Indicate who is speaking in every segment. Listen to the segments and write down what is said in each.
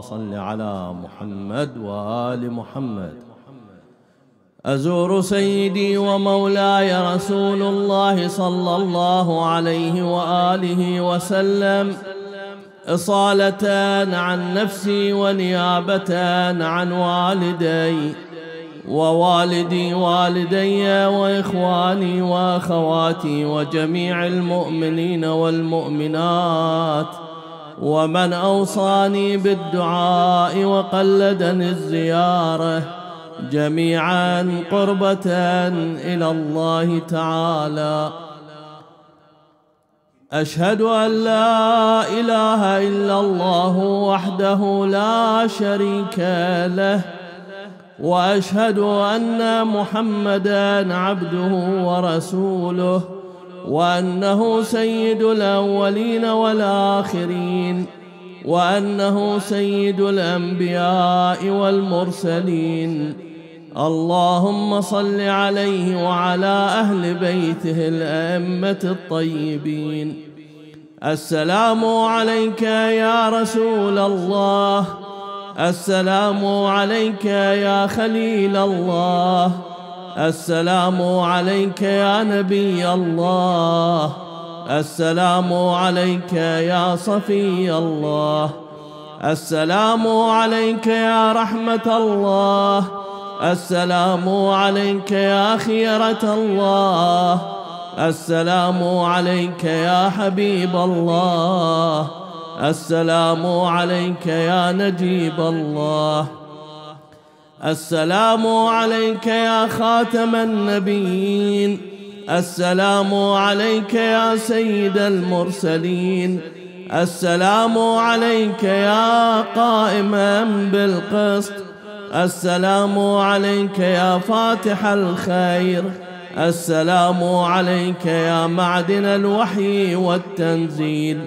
Speaker 1: صل على محمد وآل محمد. أزور سيدي ومولاي رسول الله صلى الله عليه وآله وسلم إصالة عن نفسي ونيابة عن والدي ووالدي والدي وإخواني وأخواتي وجميع المؤمنين والمؤمنات. ومن أوصاني بالدعاء وقلدني الزيارة جميعا قربة إلى الله تعالى. أشهد أن لا إله إلا الله وحده لا شريك له وأشهد أن محمدا عبده ورسوله. وأنه سيد الأولين والآخرين وأنه سيد الأنبياء والمرسلين. اللهم صل عليه وعلى أهل بيته الأئمة الطيبين. السلام عليك يا رسول الله. السلام عليك يا خليل الله. السلام عليك يا نبي الله. السلام عليك يا صفي الله. السلام عليك يا رحمة الله. السلام عليك يا خيرة الله. السلام عليك يا حبيب الله. السلام عليك يا نجيب الله. السلام عليك يا خاتم النبيين. السلام عليك يا سيد المرسلين. السلام عليك يا قائما بالقسط. السلام عليك يا فاتح الخير. السلام عليك يا معدن الوحي والتنزيل.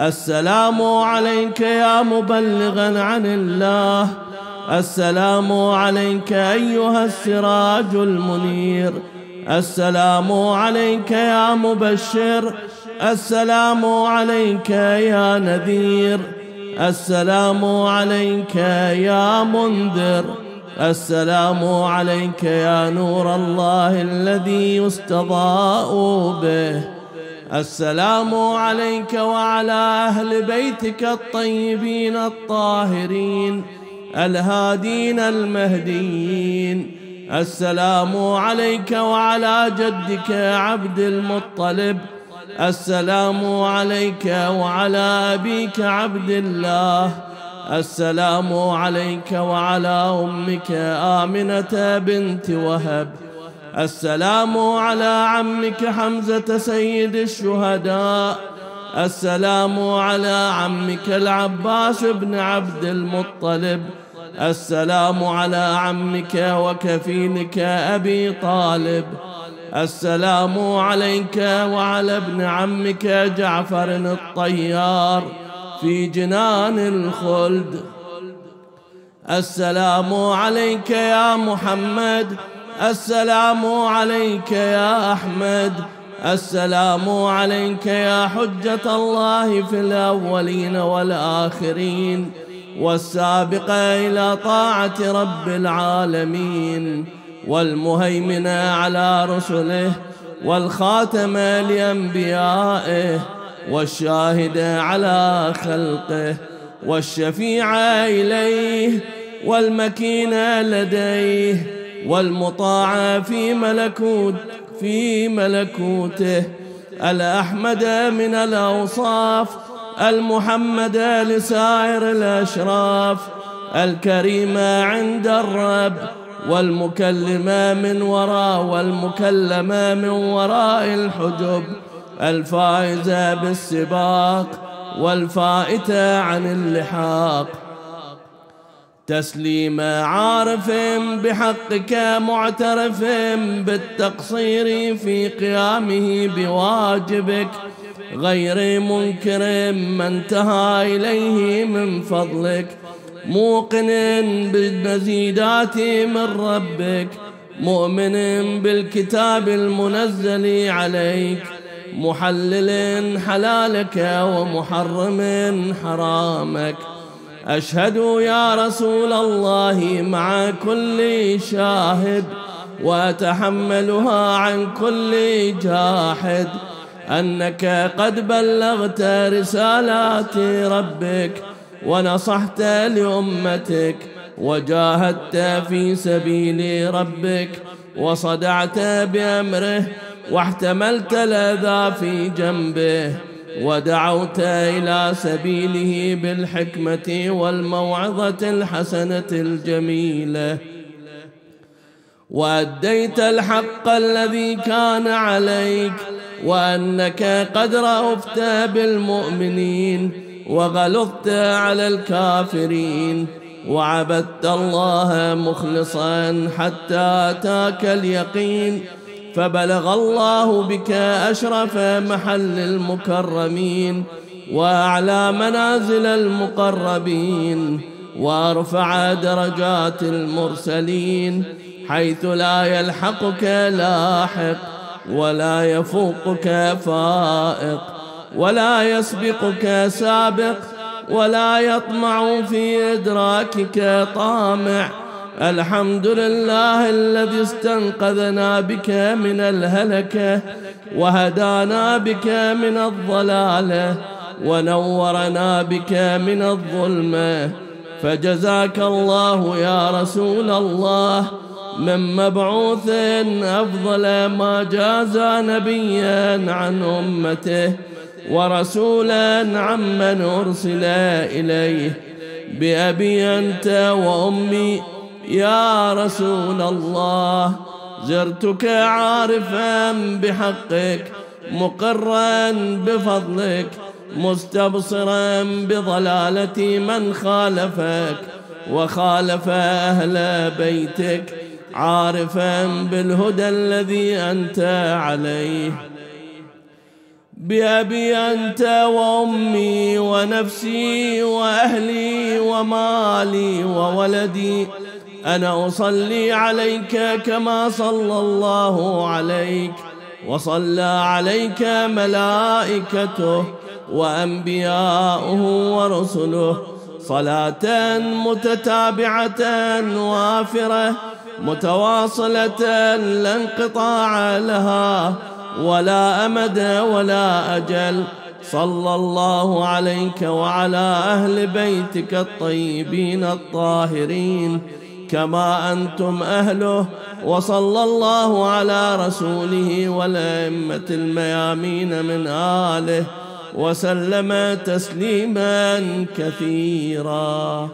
Speaker 1: السلام عليك يا مبلغا عن الله. السلام عليك أيها السراج المنير. السلام عليك يا مبشر. السلام عليك يا نذير. السلام عليك يا منذر. السلام عليك يا نور الله الذي يستضاء به. السلام عليك وعلى أهل بيتك الطيبين الطاهرين. الهادين المهديين. السلام عليك وعلى جدك عبد المطلب. السلام عليك وعلى أبيك عبد الله. السلام عليك وعلى أمك آمنة بنت وهب. السلام على عمك حمزة سيد الشهداء. السلام على عمك العباس بن عبد المطلب. السلام على عمك وكفيلك أبي طالب. السلام عليك وعلى ابن عمك جعفر الطيار في جنان الخلد. السلام عليك يا محمد. السلام عليك يا أحمد. السلام عليك يا حجة الله في الأولين والآخرين. والسابقة إلى طاعة رب العالمين والمهيمن على رسله والخاتم لأنبيائه والشاهد على خلقه والشفيع إليه والمكين لديه والمطاع في ملكوت في ملكوته الأحمد من الأوصاف المحمد لسائر الأشراف الكريم عند الرب والمكلم من وراء والمكلم من وراء الحجب الفائزة بالسباق والفائتة عن اللحاق. تسليم عارف بحقك معترف بالتقصير في قيامه بواجبك غير منكر ما انتهى إليه من فضلك موقن بالمزيدات من ربك مؤمن بالكتاب المنزل عليك محلل حلالك ومحرم حرامك. أشهد يا رسول الله مع كل شاهد وأتحملها عن كل جاحد. أنك قد بلغت رسالات ربك ونصحت لأمتك وجاهدت في سبيل ربك وصدعت بأمره واحتملت الأذى في جنبه. ودعوت إلى سبيله بالحكمة والموعظة الحسنة الجميلة. وأديت الحق الذي كان عليك وأنك قد رأفت بالمؤمنين وغلظت على الكافرين. وعبدت الله مخلصا حتى أتاك اليقين فبلغ الله بك أشرف محل المكرمين وأعلى منازل المقربين وأرفع درجات المرسلين حيث لا يلحقك لاحق ولا يفوقك فائق ولا يسبقك سابق ولا يطمع في إدراكك طامع الحمد لله الذي استنقذنا بك من الهلكة وهدانا بك من الضلالة ونورنا بك من الظلمة فجزاك الله يا رسول الله من مبعوث أفضل ما جاز نبيا عن أمته ورسولا عمن أرسل إليه. بأبي أنت وأمي يا رسول الله زرتك عارفا بحقك مقرا بفضلك مستبصرا بضلالة من خالفك وخالف أهل بيتك عارفا بالهدى الذي أنت عليه. بأبي أنت وأمي ونفسي وأهلي ومالي وولدي. أنا أصلي عليك كما صلى الله عليك وصلى عليك ملائكته وأنبياؤه ورسله صلاة متتابعة وافرة متواصلة لا انقطاع لها ولا أمد ولا أجل. صلى الله عليك وعلى أهل بيتك الطيبين الطاهرين. كما أنتم أهله وصلى الله على رسوله والأئمة الميامين من آله وسلم تسليما كثيرا.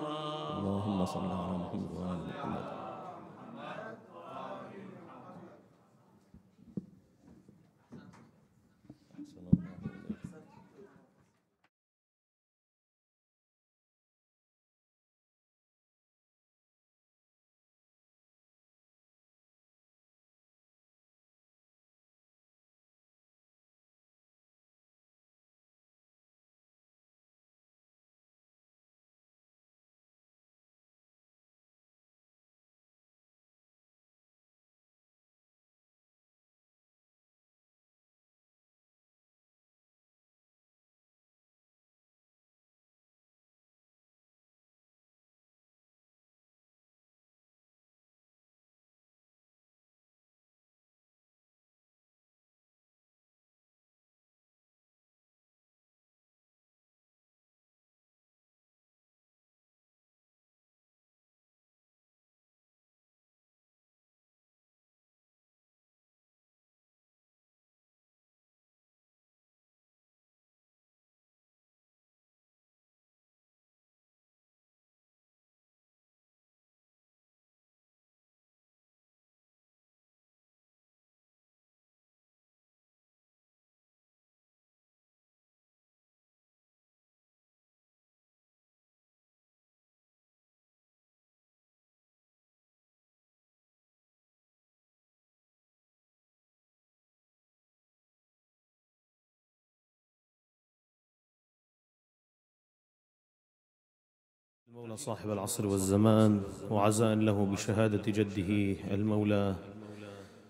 Speaker 1: المولى صاحب العصر والزمان وعزاء له بشهادة جده المولى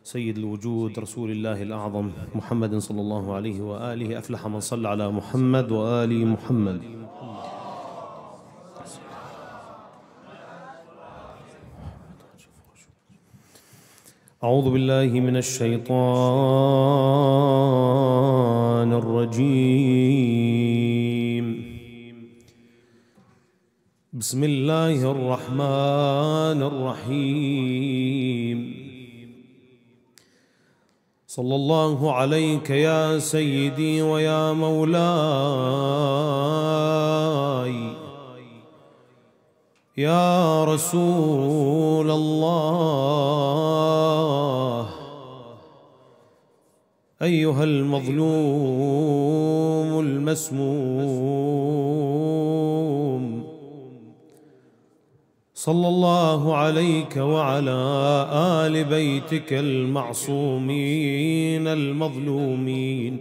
Speaker 1: سيد الوجود رسول الله الأعظم محمد صلى الله عليه وآله. أفلح من صلى على محمد وآل محمد.
Speaker 2: أعوذ بالله من الشيطان الرجيم. بسم الله الرحمن الرحيم. صلى الله عليك يا سيدي ويا مولاي. يا رسول الله. أيها المظلوم المسموم. صلى الله عليك وعلى آل بيتك المعصومين المظلومين.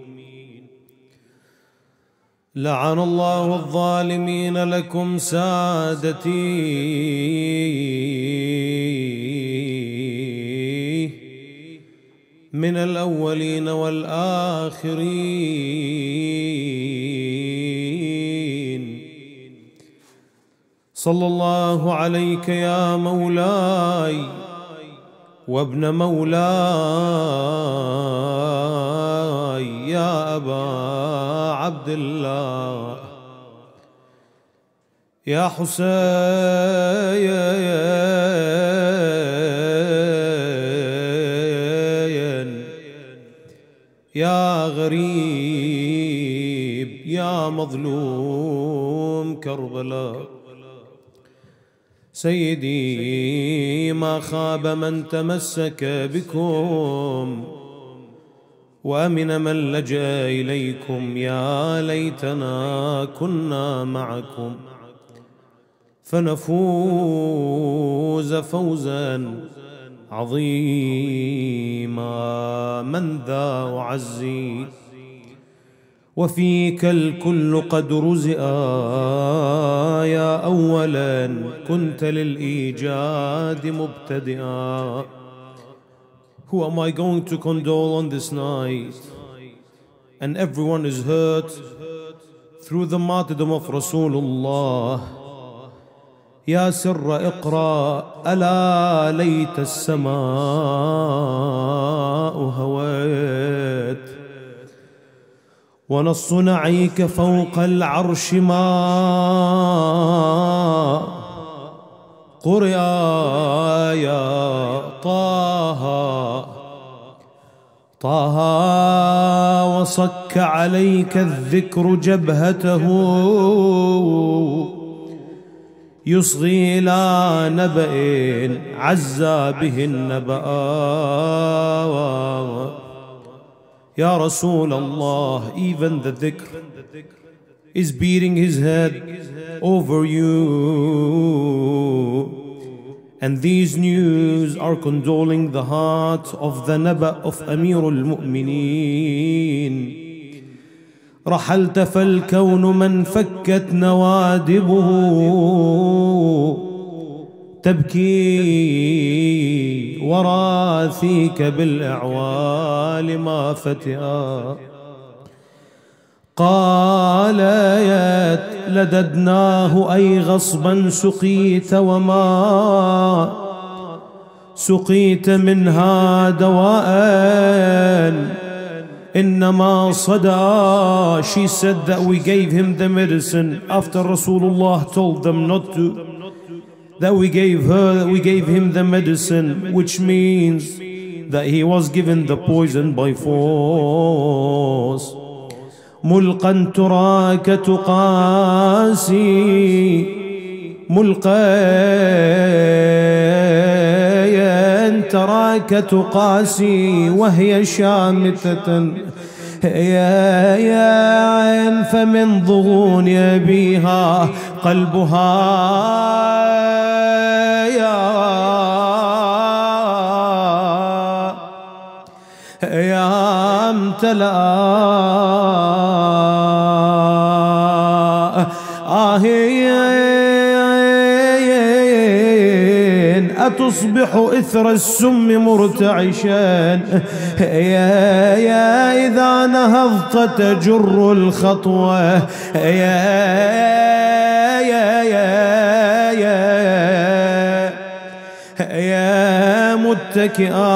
Speaker 2: لعن الله الظالمين لكم سادتي. من الأولين والآخرين. صلى الله عليك يا مولاي وابن مولاي يا أبا عبد الله يا حسين يا غريب يا مظلوم كربلاء سيدي ما خاب من تمسك بكم وأمن من لجأ إليكم يا ليتنا كنا معكم فنفوز فوزا عظيما. من ذا وعزي وفيك الكل قد رزئا يا اولا كنت للايجاد مبتدئا Who am I going to condole on this night? And everyone is hurt through the martyrdom of Rasulullah. يا سر اقرأ ألا ليت السماء هويت ونص نعيك فوق العرش ما قرئ يا طه طه وصك عليك الذكر جبهته. يصغي إلى نبأ عزى به النبأ. يا رسول الله even the dhikr is beating his head over you and these news are condoling the heart of the Naba of Amir al-Mu'mineen رحلت فالكون من فكت نوادبه تبكي وراثيك بالإعوال ما فتئا. قالت لددناه أي غصبا سقيت وما سقيت منها دواء. إنما صدى She said that we gave him the medicine after Rasulullah told them not to. That we gave her we gave him the medicine which means that he was given the poison by force ملقا تراك تقاسي ملقا تراك تقاسي وهي شامتة يا يا عين فمن ضغون يبيها قلبها يا امتلأ آهين أتصبح إثر السم مرتعشا. يا يا إذا نهضت تجر الخطوة. يا يا يا يا يا متكئا.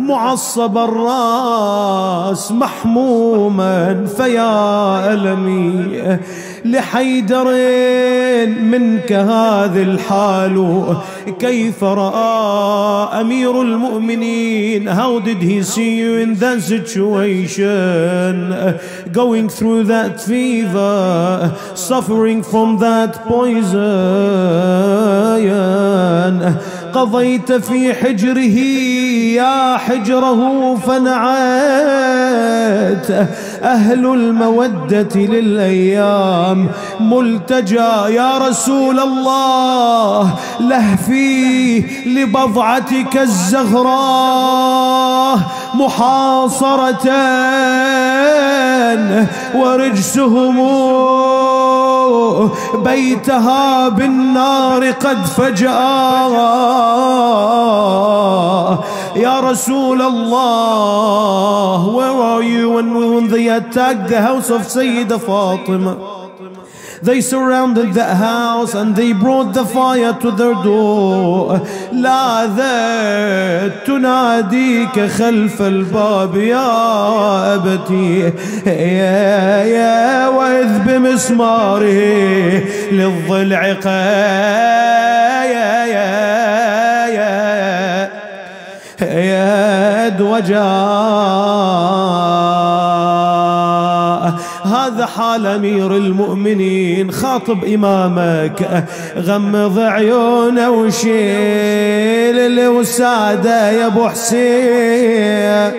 Speaker 2: معصب الراس محموما فيا ألمي لحيدر منك هذه الحال كيف رأى أمير المؤمنين How did he see you in that situation Going through that fever Suffering from that poison قضيت في حجره يا حجره فنعت. أهل المودة للأيام ملتجى يا رسول الله. لهفي لبضعتك الزهراء. محاصرة ورجسهم بيتها بالنار قد فجأ. يا رسول الله where are you when we want the attack? The house of سيدة فاطمة They surrounded the house and they brought the fire to their door لاذت تناديك خلف الباب يا أبتي يا يا وإذ بمسماره للضلع يا يا يا يد وجاء هذا حال أمير المؤمنين خاطب إمامك. غمض عيونه وشيل الوسادة يا أبو حسين.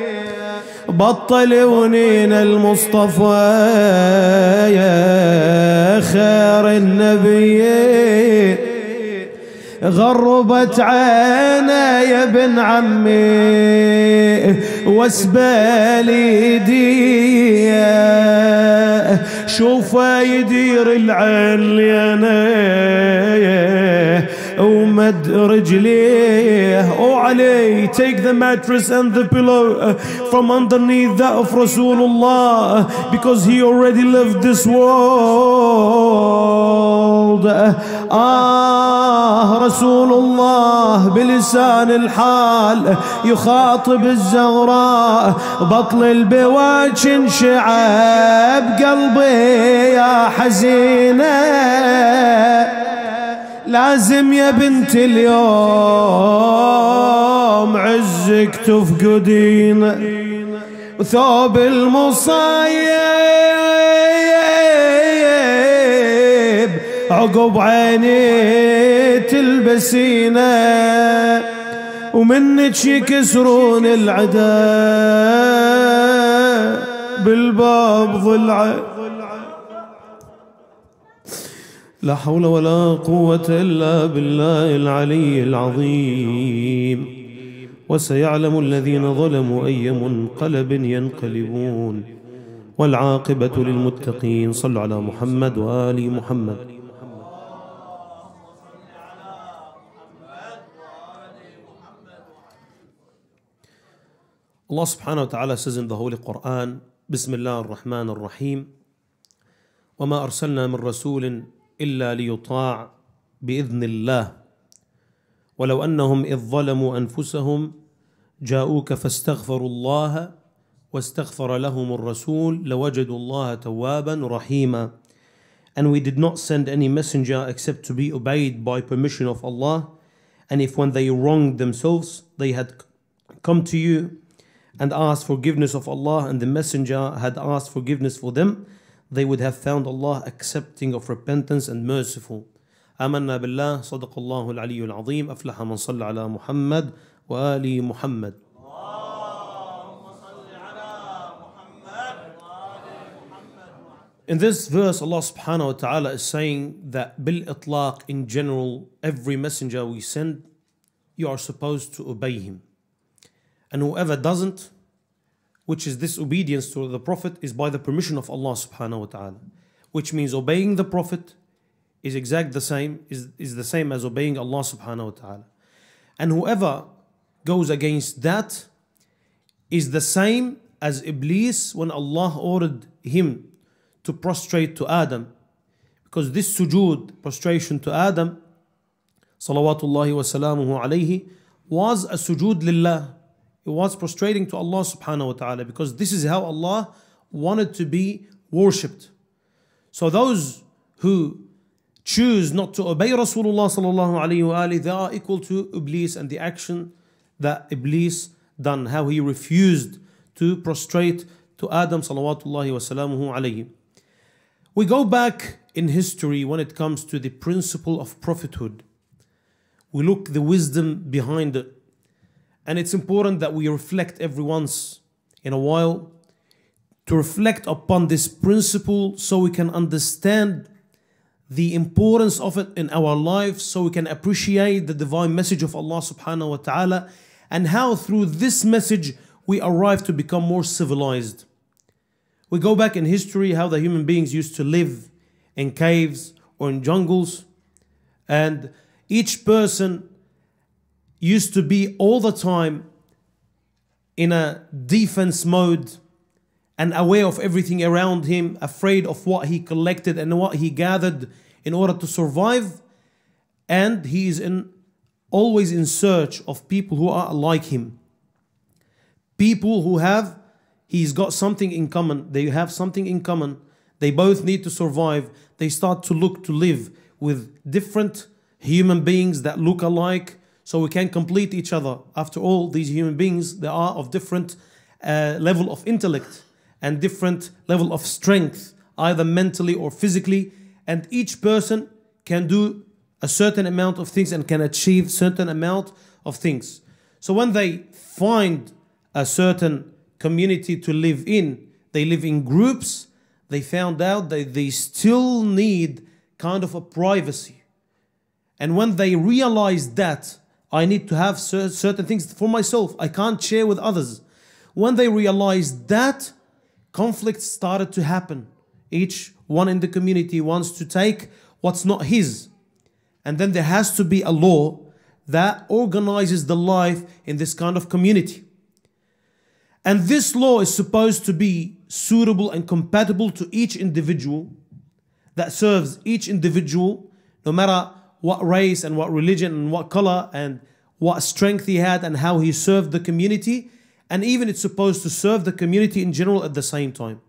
Speaker 2: بطل ونين المصطفى يا خير النبي غربت عينه يا ابن عمي واسبال يديه شوفه يدير العين لينا ومد رجليه وعليه take the mattress and the pillow from underneath that of Rasulullah because he already left this world آه رسول الله بلسان الحال يخاطب الزغراء بطل البواج انشعب قلبي يا حزينة. لازم يا بنت اليوم عزك تفقدين وثوب المصايب عقب عيني تلبسينه ومنك يكسرون العدا. بالباب ضلعه لا حول ولا قوة إلا بالله العلي العظيم. وسيعلم الذين ظلموا أي منقلب ينقلبون. والعاقبة للمتقين. صلوا على محمد وآل محمد. Allah subhanahu wa ta'ala says in the Holy Quran, Bismillah ar-Rahman ar-Rahim, وما أرسلنا من رسول إلا ليطاع بإذن الله ولو أنهم إذ ظلموا أنفسهم جاءوك فاستغفروا الله واستغفر لهم الرسول لوجدوا الله توابا رحيما And we did not send any messenger except to be obeyed by permission of Allah. And if when they wronged themselves, they had come to you and asked forgiveness of Allah, and the messenger had asked forgiveness for them, they would have found Allah accepting of repentance and merciful. آمنا بالله صدق الله العلي العظيم أفلح من صلى على محمد وآل محمد In this verse, Allah subhanahu wa ta'ala is saying that bil itlaq in general, every messenger we send, you are supposed to obey him. And whoever doesn't, which is disobedience to the Prophet, is by the permission of Allah subhanahu wa ta'ala. Which means obeying the Prophet is exact the same, is, is the same as obeying Allah subhanahu wa ta'ala. And whoever goes against that is the same as Iblis when Allah ordered him to prostrate to Adam because this sujood, prostration to Adam, salawatullahi wa salamuhu alayhi, was a sujood lillah. It was prostrating to Allah subhanahu wa ta'ala because this is how Allah wanted to be worshipped. So those who choose not to obey Rasulullah sallallahu alayhi wa they are equal to Iblis and the action that Iblis done, how he refused to prostrate to Adam salawatullahi wa salamuhu alayhi. We go back in history when it comes to the principle of prophethood. We look the wisdom behind it. And it's important that we reflect every once in a while to reflect upon this principle so we can understand the importance of it in our lives so we can appreciate the divine message of Allah subhanahu wa ta'ala and how through this message we arrive to become more civilized. We go back in history how the human beings used to live in caves or in jungles, and each person used to be all the time in a defense mode and aware of everything around him, afraid of what he collected and what he gathered in order to survive. And he is in, always in search of people who are like him. People who have, he's got something in common. They have something in common. They both need to survive. They start to look to live with different human beings that look alike so we can complete each other. After all, these human beings, they are of different uh, level of intellect and different level of strength, either mentally or physically. And each person can do a certain amount of things and can achieve certain amount of things. So when they find a certain community to live in, they live in groups, they found out that they still need kind of a privacy. And when they realize that I need to have certain things for myself, I can't share with others. When they realized that, conflicts started to happen. Each one in the community wants to take what's not his. And then there has to be a law that organizes the life in this kind of community. And this law is supposed to be suitable and compatible to each individual that serves each individual, no matter what race and what religion and what color and what strength he had and how he served the community and even it's supposed to serve the community in general at the same time.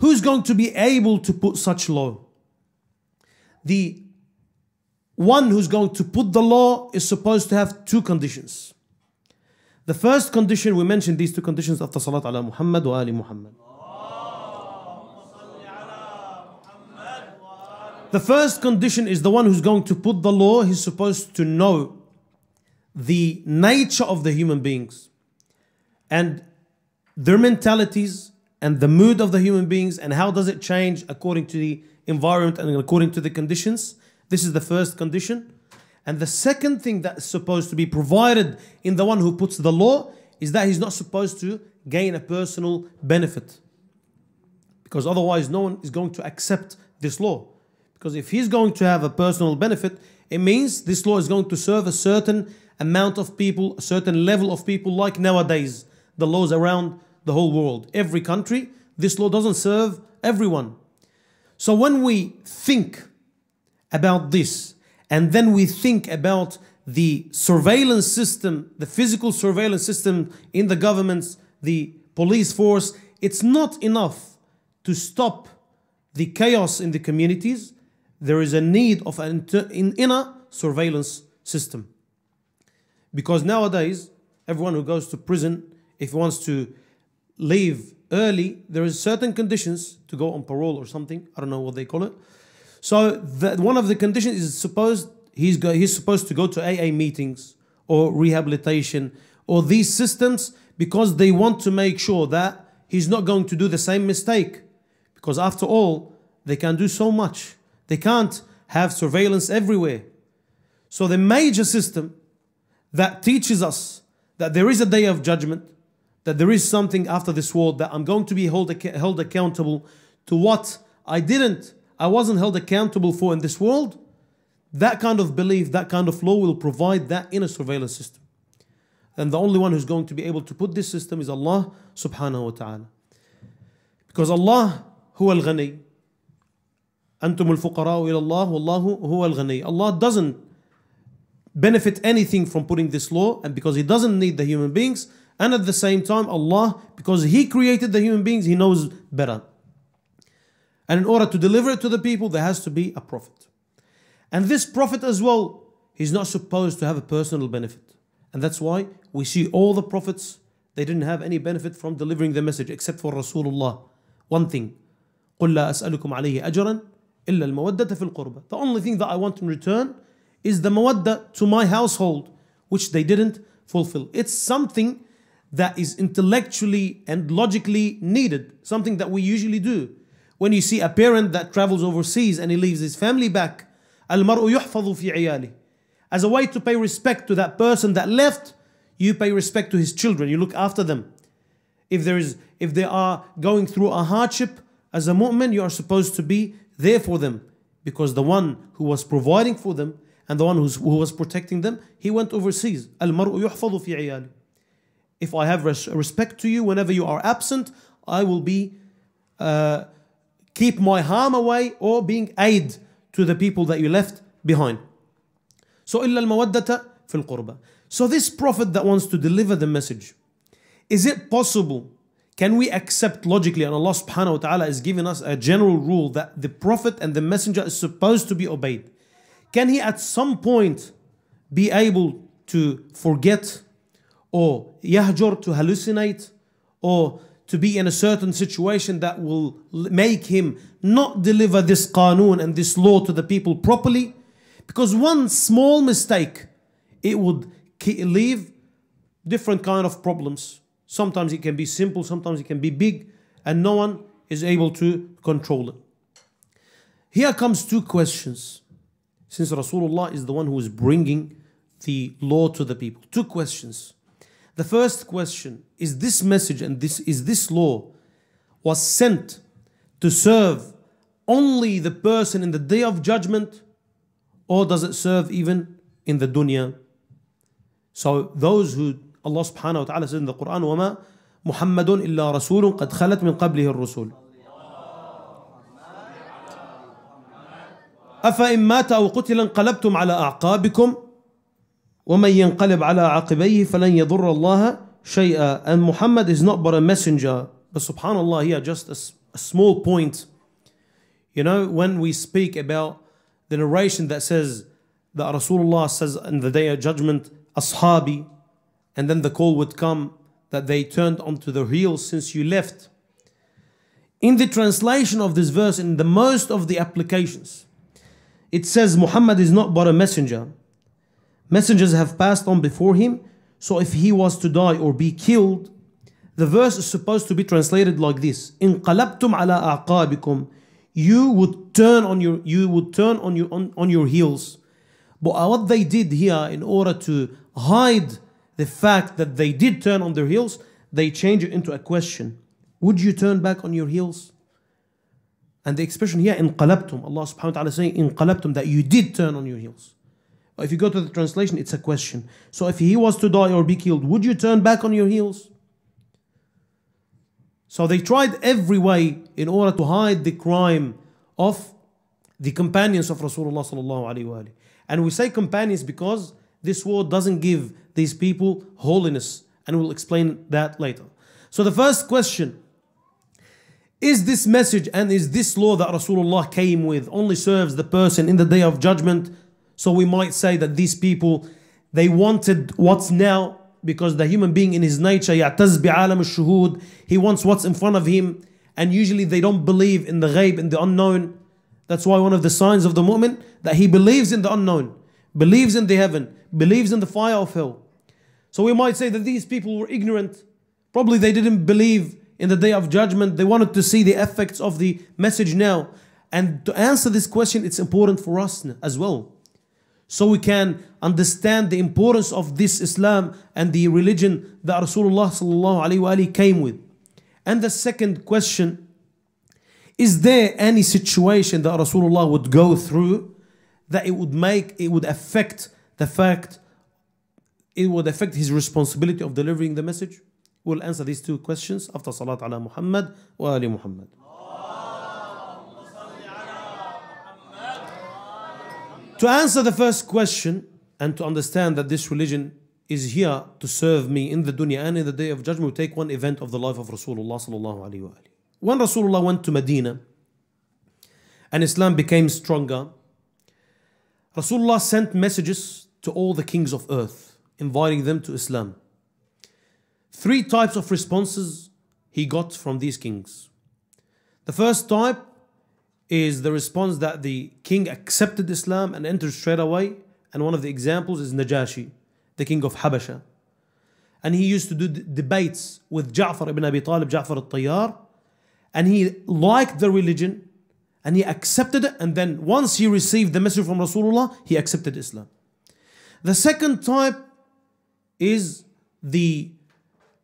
Speaker 2: Who's going to be able to put such law? The one who's going to put the law is supposed to have two conditions. The first condition, we mentioned these two conditions after Salat ala Muhammad wa Ali Muhammad. The first condition is the one who's going to put the law, he's supposed to know the nature of the human beings and their mentalities and the mood of the human beings and how does it change according to the environment and according to the conditions. This is the first condition. And the second thing that's supposed to be provided in the one who puts the law is that he's not supposed to gain a personal benefit. Because otherwise, no one is going to accept this law. Because if he's going to have a personal benefit, it means this law is going to serve a certain amount of people, a certain level of people, like nowadays the laws around the whole world. Every country, this law doesn't serve everyone. So when we think about this, and then we think about the surveillance system, the physical surveillance system in the governments, the police force, it's not enough to stop the chaos in the communities. There is a need of an inner surveillance system. Because nowadays, everyone who goes to prison if he wants to leave early, there is certain conditions to go on parole or something. I don't know what they call it. So one of the conditions is supposed he's go, he's supposed to go to AA meetings or rehabilitation or these systems because they want to make sure that he's not going to do the same mistake. Because after all, they can do so much. They can't have surveillance everywhere. So the major system that teaches us that there is a day of judgment, that there is something after this world that I'm going to be held, held accountable to what I didn't, I wasn't held accountable for in this world. That kind of belief, that kind of law will provide that inner surveillance system. And the only one who's going to be able to put this system is Allah subhanahu wa ta'ala. Because Allah, who al ghani, أنتم الفقراء إلى الله والله هو الغني. Allah doesn't benefit anything from putting this law and because he doesn't need the human beings and at the same time Allah because he created the human beings he knows better. And in order to deliver it to the people there has to be a prophet. And this prophet as well he's not supposed to have a personal benefit. And that's why we see all the prophets they didn't have any benefit from delivering the message except for Rasulullah. One thing. قل لا أسألكم عليه أجرا إلا المودة في القربة. The only thing that I want in return is the mawadda to my household, which they didn't fulfill. It's something that is intellectually and logically needed, something that we usually do. When you see a parent that travels overseas and he leaves his family back, المرء يحفظ في عياله. As a way to pay respect to that person that left, you pay respect to his children, you look after them. If there is if they are going through a hardship, as a mu'min, you are supposed to be there for them because the one who was providing for them and the one who's, who was protecting them, he went overseas. المرء يحفظ في عياله. If I have res- respect to you whenever you are absent, I will be uh, keep my harm away or being aid to the people that you left behind. So إلا المودة في القربة. So this prophet that wants to deliver the message, is it possible can we accept logically, and Allah subhanahu wa ta'ala is giving us a general rule that the Prophet and the Messenger is supposed to be obeyed? Can he at some point be able to forget or yahjur to hallucinate or to be in a certain situation that will make him not deliver this qanoon and this law to the people properly? Because one small mistake, it would leave different kind of problems Sometimes it can be simple, sometimes it can be big, and no one is able to control it. Here comes two questions. Since Rasulullah is the one who is bringing the law to the people. Two questions. The first question is this message and this is this law was sent to serve only the person in the day of judgment or does it serve even in the dunya? So those who Ta'ala says in the Quran وما محمد إلا رسول قد خلت من قبله الرسول أفإن مات أو قتل انقلبتم على أعقابكم ومن ينقلب على عقبيه فلن يضر الله شيئا and Muhammad is not but a messenger but subhanallah here just a, a small point you know when we speak about the narration that says that Rasulullah says in the day of judgment ashabi and then the call would come that they turned onto their heels since you left. In the translation of this verse, in the most of the applications, it says Muhammad is not but a messenger. Messengers have passed on before him, so if he was to die or be killed, the verse is supposed to be translated like this: "In qalabtum ala aqabikum," you would turn on your you would turn on your on, on your heels. But what they did here, in order to hide the fact that they did turn on their heels, they change it into a question. Would you turn back on your heels? And the expression here, in qalabtum, Allah subhanahu wa ta'ala saying, in qalabtum, that you did turn on your heels. If you go to the translation, it's a question. So if he was to die or be killed, would you turn back on your heels? So they tried every way in order to hide the crime of the companions of Rasulullah sallallahu alaihi wasallam. And we say companions because this word doesn't give these people holiness, and we'll explain that later. So, the first question is this message and is this law that Rasulullah came with only serves the person in the day of judgment? So, we might say that these people they wanted what's now because the human being in his nature يعتز بعالم الشهود he wants what's in front of him and usually they don't believe in the ghaib in the unknown that's why one of the signs of the mu'min that he believes in the unknown believes in the heaven believes in the fire of hell so we might say that these people were ignorant. Probably they didn't believe in the day of judgment. They wanted to see the effects of the message now. And to answer this question, it's important for us as well. So we can understand the importance of this Islam and the religion that Rasulullah came with. And the second question is there any situation that Rasulullah would go through that it would make, it would affect the fact it would affect his responsibility of delivering the message? We'll answer these two questions after Salat ala Muhammad wa Ali Muhammad. To answer the first question and to understand that this religion is here to serve me in the dunya and in the day of judgment, we take one event of the life of Rasulullah sallallahu alaihi wasallam. When Rasulullah went to Medina and Islam became stronger, Rasulullah sent messages to all the kings of earth, inviting them to Islam. Three types of responses he got from these kings. The first type is the response that the king accepted Islam and entered straight away. And one of the examples is Najashi, the king of Habasha. And he used to do debates with Ja'far ibn Abi Talib, Ja'far al-Tayyar. And he liked the religion and he accepted it. And then once he received the message from Rasulullah, he accepted Islam. The second type is the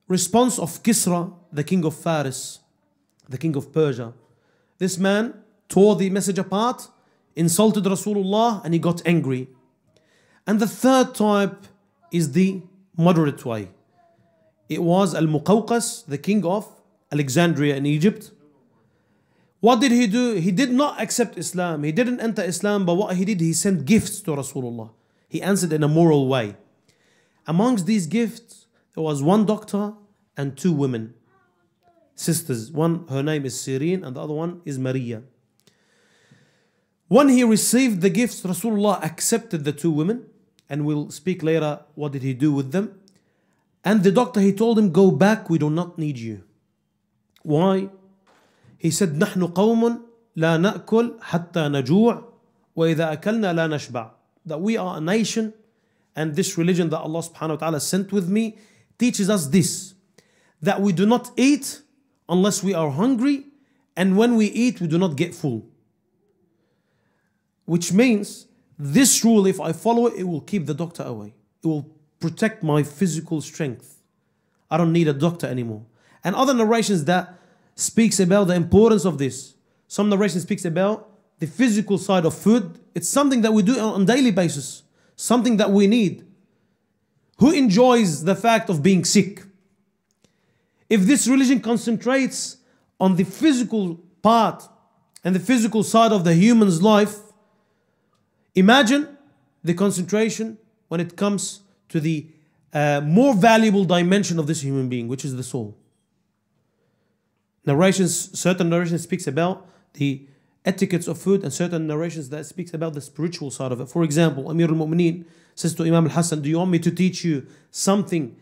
Speaker 2: response of Kisra, the king of Faris, the king of Persia. This man tore the message apart, insulted Rasulullah, and he got angry. And the third type is the moderate way. It was Al Muqawqas, the king of Alexandria in Egypt. What did he do? He did not accept Islam. He didn't enter Islam, but what he did, he sent gifts to Rasulullah. He answered in a moral way. Amongst these gifts, there was one doctor and two women, sisters. One, her name is Sirin, and the other one is Maria. When he received the gifts, Rasulullah accepted the two women, and we'll speak later what did he do with them. And the doctor, he told him, Go back, we do not need you. Why? He said, نحن قوم لا نأكل حتى نجوع وإذا أكلنا لا نشبع. That we are a nation, and this religion that Allah subhanahu wa ta'ala sent with me teaches us this that we do not eat unless we are hungry, and when we eat, we do not get full. Which means this rule, if I follow it, it will keep the doctor away. It will protect my physical strength. I don't need a doctor anymore. And other narrations that speaks about the importance of this. Some narration speaks about the physical side of food. It's something that we do on daily basis, something that we need. Who enjoys the fact of being sick? If this religion concentrates on the physical part and the physical side of the human's life, Imagine the concentration when it comes to the uh, more valuable dimension of this human being, which is the soul. Narrations, certain narrations speaks about the etiquettes of food, and certain narrations that speaks about the spiritual side of it. For example, Amir al-Mu'mineen says to Imam al-Hassan, "Do you want me to teach you something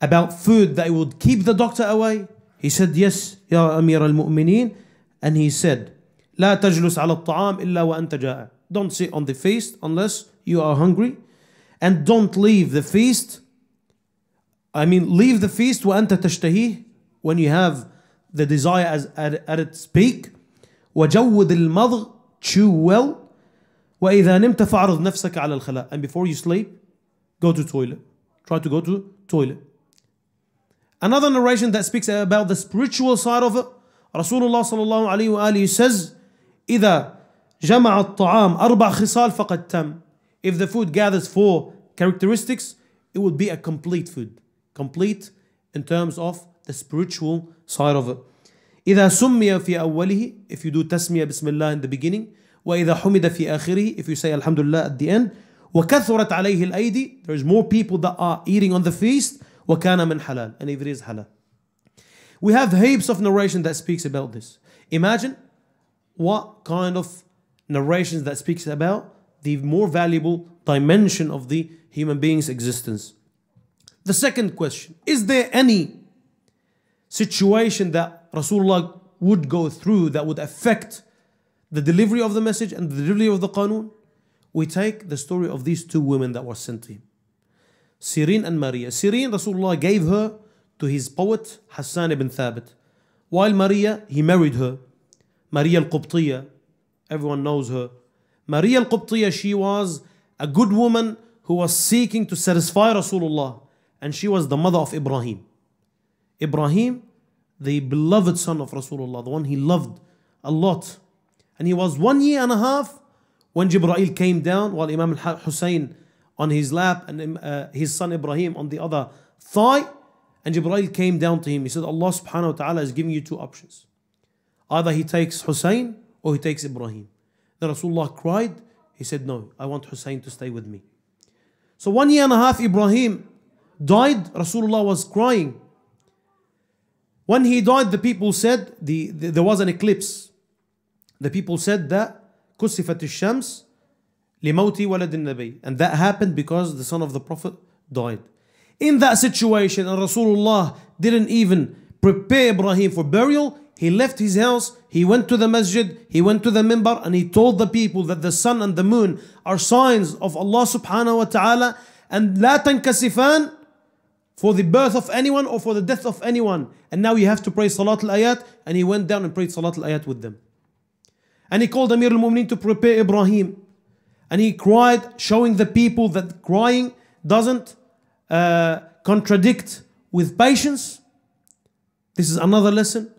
Speaker 2: about food that would keep the doctor away?" He said, "Yes, Ya Amir al-Mu'mineen," and he said, "لا تجلس على الطعام إلا وأنت جائع." Don't sit on the feast unless you are hungry. And don't leave the feast. I mean, leave the feast وأنت تشتهيه when you have the desire as at, at its peak. وجود المضغ chew well. وإذا نمت فاعرض نفسك على الخلاء. And before you sleep, go to toilet. Try to go to toilet. Another narration that speaks about the spiritual side of it. Rasulullah sallallahu alayhi wa says, إذا جمع الطعام أربع خصال فقد تم. If the food gathers four characteristics, it would be a complete food. Complete in terms of the spiritual side of it. إذا سمي في أوله if you do تسمية بسم الله in the beginning وإذا حمد في آخره if you say الحمد لله at the end وكثرت عليه الأيدي there's more people that are eating on the feast وكان من حلال and if it is halal. We have heaps of narration that speaks about this. Imagine what kind of narrations that speaks about the more valuable dimension of the human being's existence. The second question Is there any situation that Rasulullah would go through that would affect the delivery of the message and the delivery of the Qanun? We take the story of these two women that were sent to him Sirin and Maria. Sirin, Rasulullah gave her to his poet Hassan ibn Thabit, while Maria, he married her. Maria al Qubtiyah, Everyone knows her. Maria al-Qubtiyah, she was a good woman who was seeking to satisfy Rasulullah. And she was the mother of Ibrahim. Ibrahim, the beloved son of Rasulullah, the one he loved a lot. And he was one year and a half when Jibreel came down while Imam Hussein on his lap and uh, his son Ibrahim on the other thigh. And Jibreel came down to him. He said, Allah subhanahu wa ta'ala is giving you two options. Either he takes Hussein or he takes Ibrahim. Then Rasulullah cried, He said, No, I want Hussein to stay with me. So one year and a half, Ibrahim died. Rasulullah was crying. When he died, the people said, the, the- there was an eclipse. The people said that كسفت الشمس لموت ولد النبي. And that happened because the son of the Prophet died. In that situation, and Rasulullah didn't even prepare Ibrahim for burial, he left his house, he went to the masjid, he went to the minbar, and he told the people that the sun and the moon are signs of Allah subhanahu wa ta'ala, and لا تنكسفان for the birth of anyone or for the death of anyone. And now you have to pray Salat al-Ayat, and he went down and prayed Salat al-Ayat with them. And he called Amir al-Mu'mineen to prepare Ibrahim. And he cried, showing the people that crying doesn't uh, contradict with patience. This is another lesson.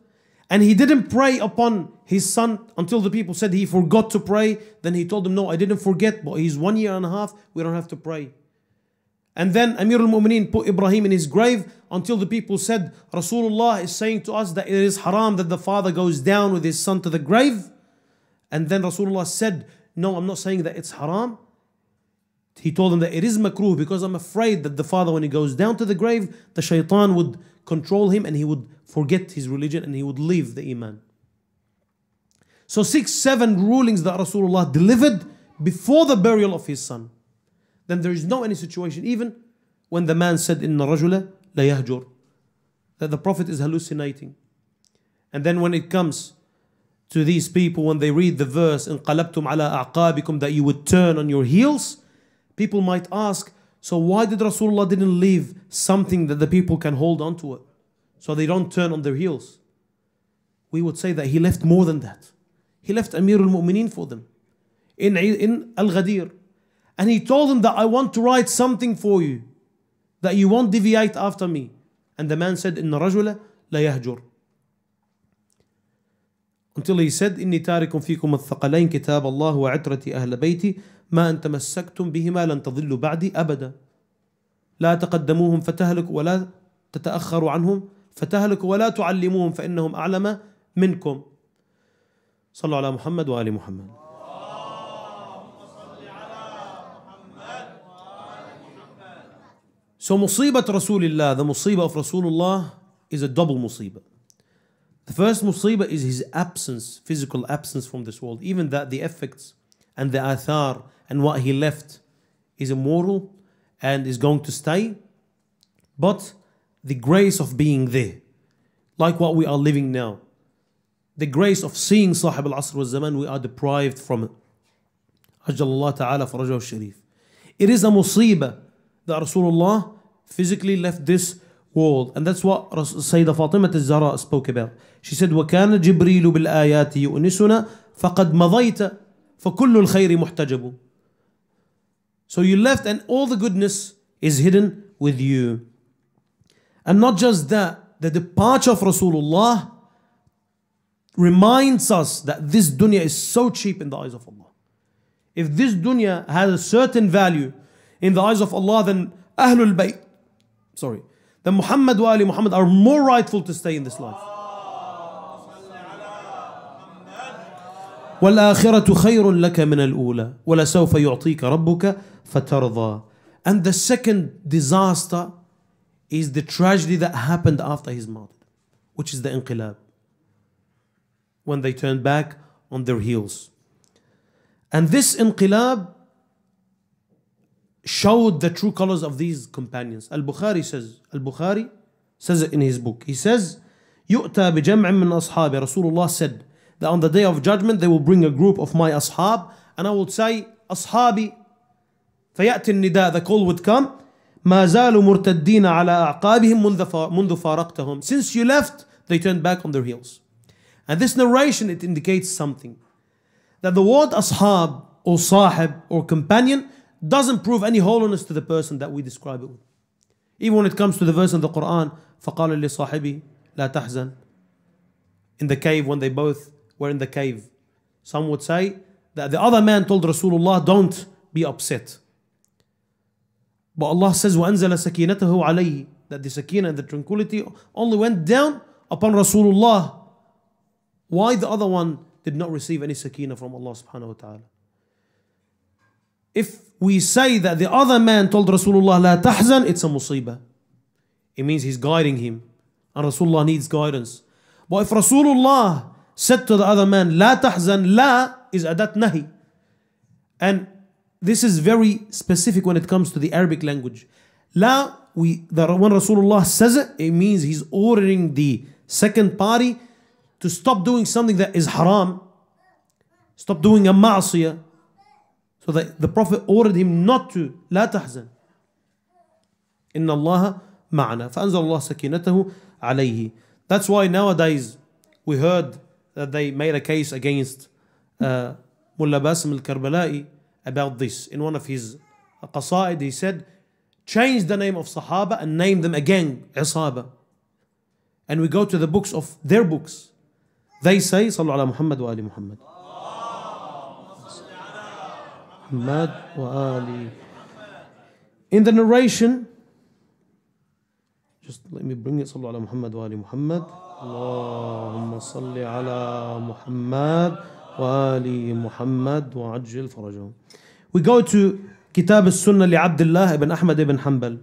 Speaker 2: And he didn't pray upon his son until the people said he forgot to pray. Then he told them, No, I didn't forget, but he's one year and a half. We don't have to pray. And then Amir al Mu'mineen put Ibrahim in his grave until the people said, Rasulullah is saying to us that it is haram that the father goes down with his son to the grave. And then Rasulullah said, No, I'm not saying that it's haram. He told them that it is makruh because I'm afraid that the father, when he goes down to the grave, the shaitan would control him and he would forget his religion and he would leave the iman. So, six, seven rulings that Rasulullah delivered before the burial of his son then there is no any situation, even when the man said, in rajula la yahjur, that the Prophet is hallucinating. And then when it comes to these people, when they read the verse, in qalabtum ala aqabikum, that you would turn on your heels, people might ask, so why did Rasulullah didn't leave something that the people can hold on to it? So they don't turn on their heels. We would say that he left more than that. He left Amir al-Mu'mineen for them. In, in Al-Ghadir, And he told them that I want to write something for you, that you won't deviate after me. And the man said, إن رجل لا يهجر. Until he said, إني تارك فيكم الثقلين كتاب الله وعترتي أهل بيتي ما أن تمسكتم بهما لن تضلوا بعدي أبدا لا تقدموهم فتهلك ولا تتأخروا عنهم فتهلك ولا تعلموهم فإنهم أعلم منكم صلوا على محمد وآل محمد So musibat Rasulullah, the musibah of Rasulullah is a double musibah. The first musibah is his absence, physical absence from this world. Even that the effects and the athar and what he left is immortal and is going to stay. But the grace of being there, like what we are living now, the grace of seeing Sahib al Asr wa Zaman, we are deprived from it. Ajallah ta'ala farajahu sharif. It is a musibah that Rasulullah physically left this world. And that's what Ras- Sayyidah Fatima al-Zahra spoke about. She said, وَكَانَ جِبْرِيلُ بِالْآيَاتِ يُؤْنِسُنَا فَقَدْ مَضَيْتَ فَكُلُّ الْخَيْرِ مُحْتَجَبُ So you left and all the goodness is hidden with you. And not just that, the departure of Rasulullah reminds us that this dunya is so cheap in the eyes of Allah. If this dunya has a certain value in the eyes of Allah, then Ahlul Bayt, sorry, then Muhammad wa Ali Muhammad are more rightful to stay in this life. والآخرة خير لك من الأولى ولسوف يعطيك ربك فترضى And the second disaster is the tragedy that happened after his martyrdom, which is the inqilab. When they turned back on their heels. And this inqilab showed the true colors of these companions. Al-Bukhari says, Al-Bukhari says it in his book. He says, يؤتى بجمع من أصحاب Rasulullah said that on the day of judgment they will bring a group of my ashab and I will say أصحابي فيأتي النداء the call would come ما زالوا مرتدين على أعقابهم منذ فا- منذ فارقتهم since you left they turned back on their heels and this narration it indicates something that the word ashab or sahib or companion doesn't prove any holiness to the person that we describe it with. Even when it comes to the verse in the Quran, فَقَالَ لِصَاحِبِي لَا تَحْزَنْ In the cave when they both were in the cave. Some would say that the other man told Rasulullah, don't be upset. But Allah says, وَأَنزَلَ سَكِينَتَهُ عَلَيْهِ That the sakina and the tranquility only went down upon Rasulullah. Why the other one did not receive any sakina from Allah subhanahu wa ta'ala? If we say that the other man told Rasulullah la tahzan, it's a musibah. It means he's guiding him. And Rasulullah needs guidance. But if Rasulullah said to the other man, La tahzan, La is adat nahi. And this is very specific when it comes to the Arabic language. La, we, the, when Rasulullah says it, it means he's ordering the second party to stop doing something that is haram, stop doing a ma'asiyah. So that the Prophet ordered him not to, لا تحزن. إن الله معنا. فأنزل الله سكينته عليه. That's why nowadays we heard that they made a case against uh, Mullah Basim al-Karbala'i about this. In one of his qasaid he said, change the name of Sahaba and name them again Isaba. And we go to the books of their books. They say, صلوا على محمد وآل محمد. محمد وآل. In the narration, just let me bring it. صلوا على محمد وآل محمد. اللهم صل على محمد وآل محمد وعجل فرجهم. We go to Kitab al-Sunnah لعبد الله ibn Ahmad ibn Hanbal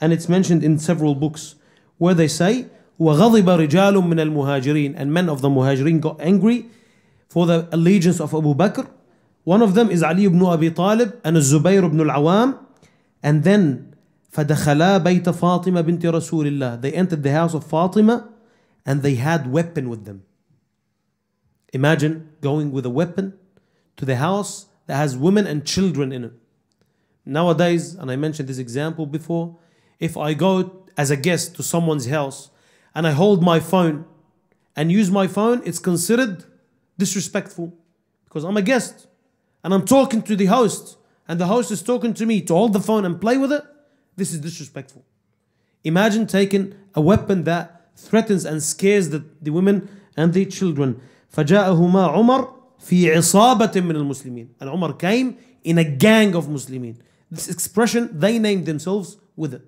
Speaker 2: and it's mentioned in several books where they say وغضب رجال من المهاجرين and men of the muhajirin got angry for the allegiance of Abu Bakr one of them is Ali ibn Abi Talib and Zubayr ibn al-Awam and then فدخلا بيت فاطمة بنت رسول الله they entered the house of Fatima and they had weapon with them imagine going with a weapon to the house that has women and children in it nowadays and I mentioned this example before if I go as a guest to someone's house and I hold my phone and use my phone, it's considered disrespectful because I'm a guest and I'm talking to the host and the host is talking to me to hold the phone and play with it. This is disrespectful. Imagine taking a weapon that threatens and scares the, the women and the children. فجاءهما عمر في عصابة من المسلمين and Umar came in a gang of Muslimin. This expression they named themselves with it.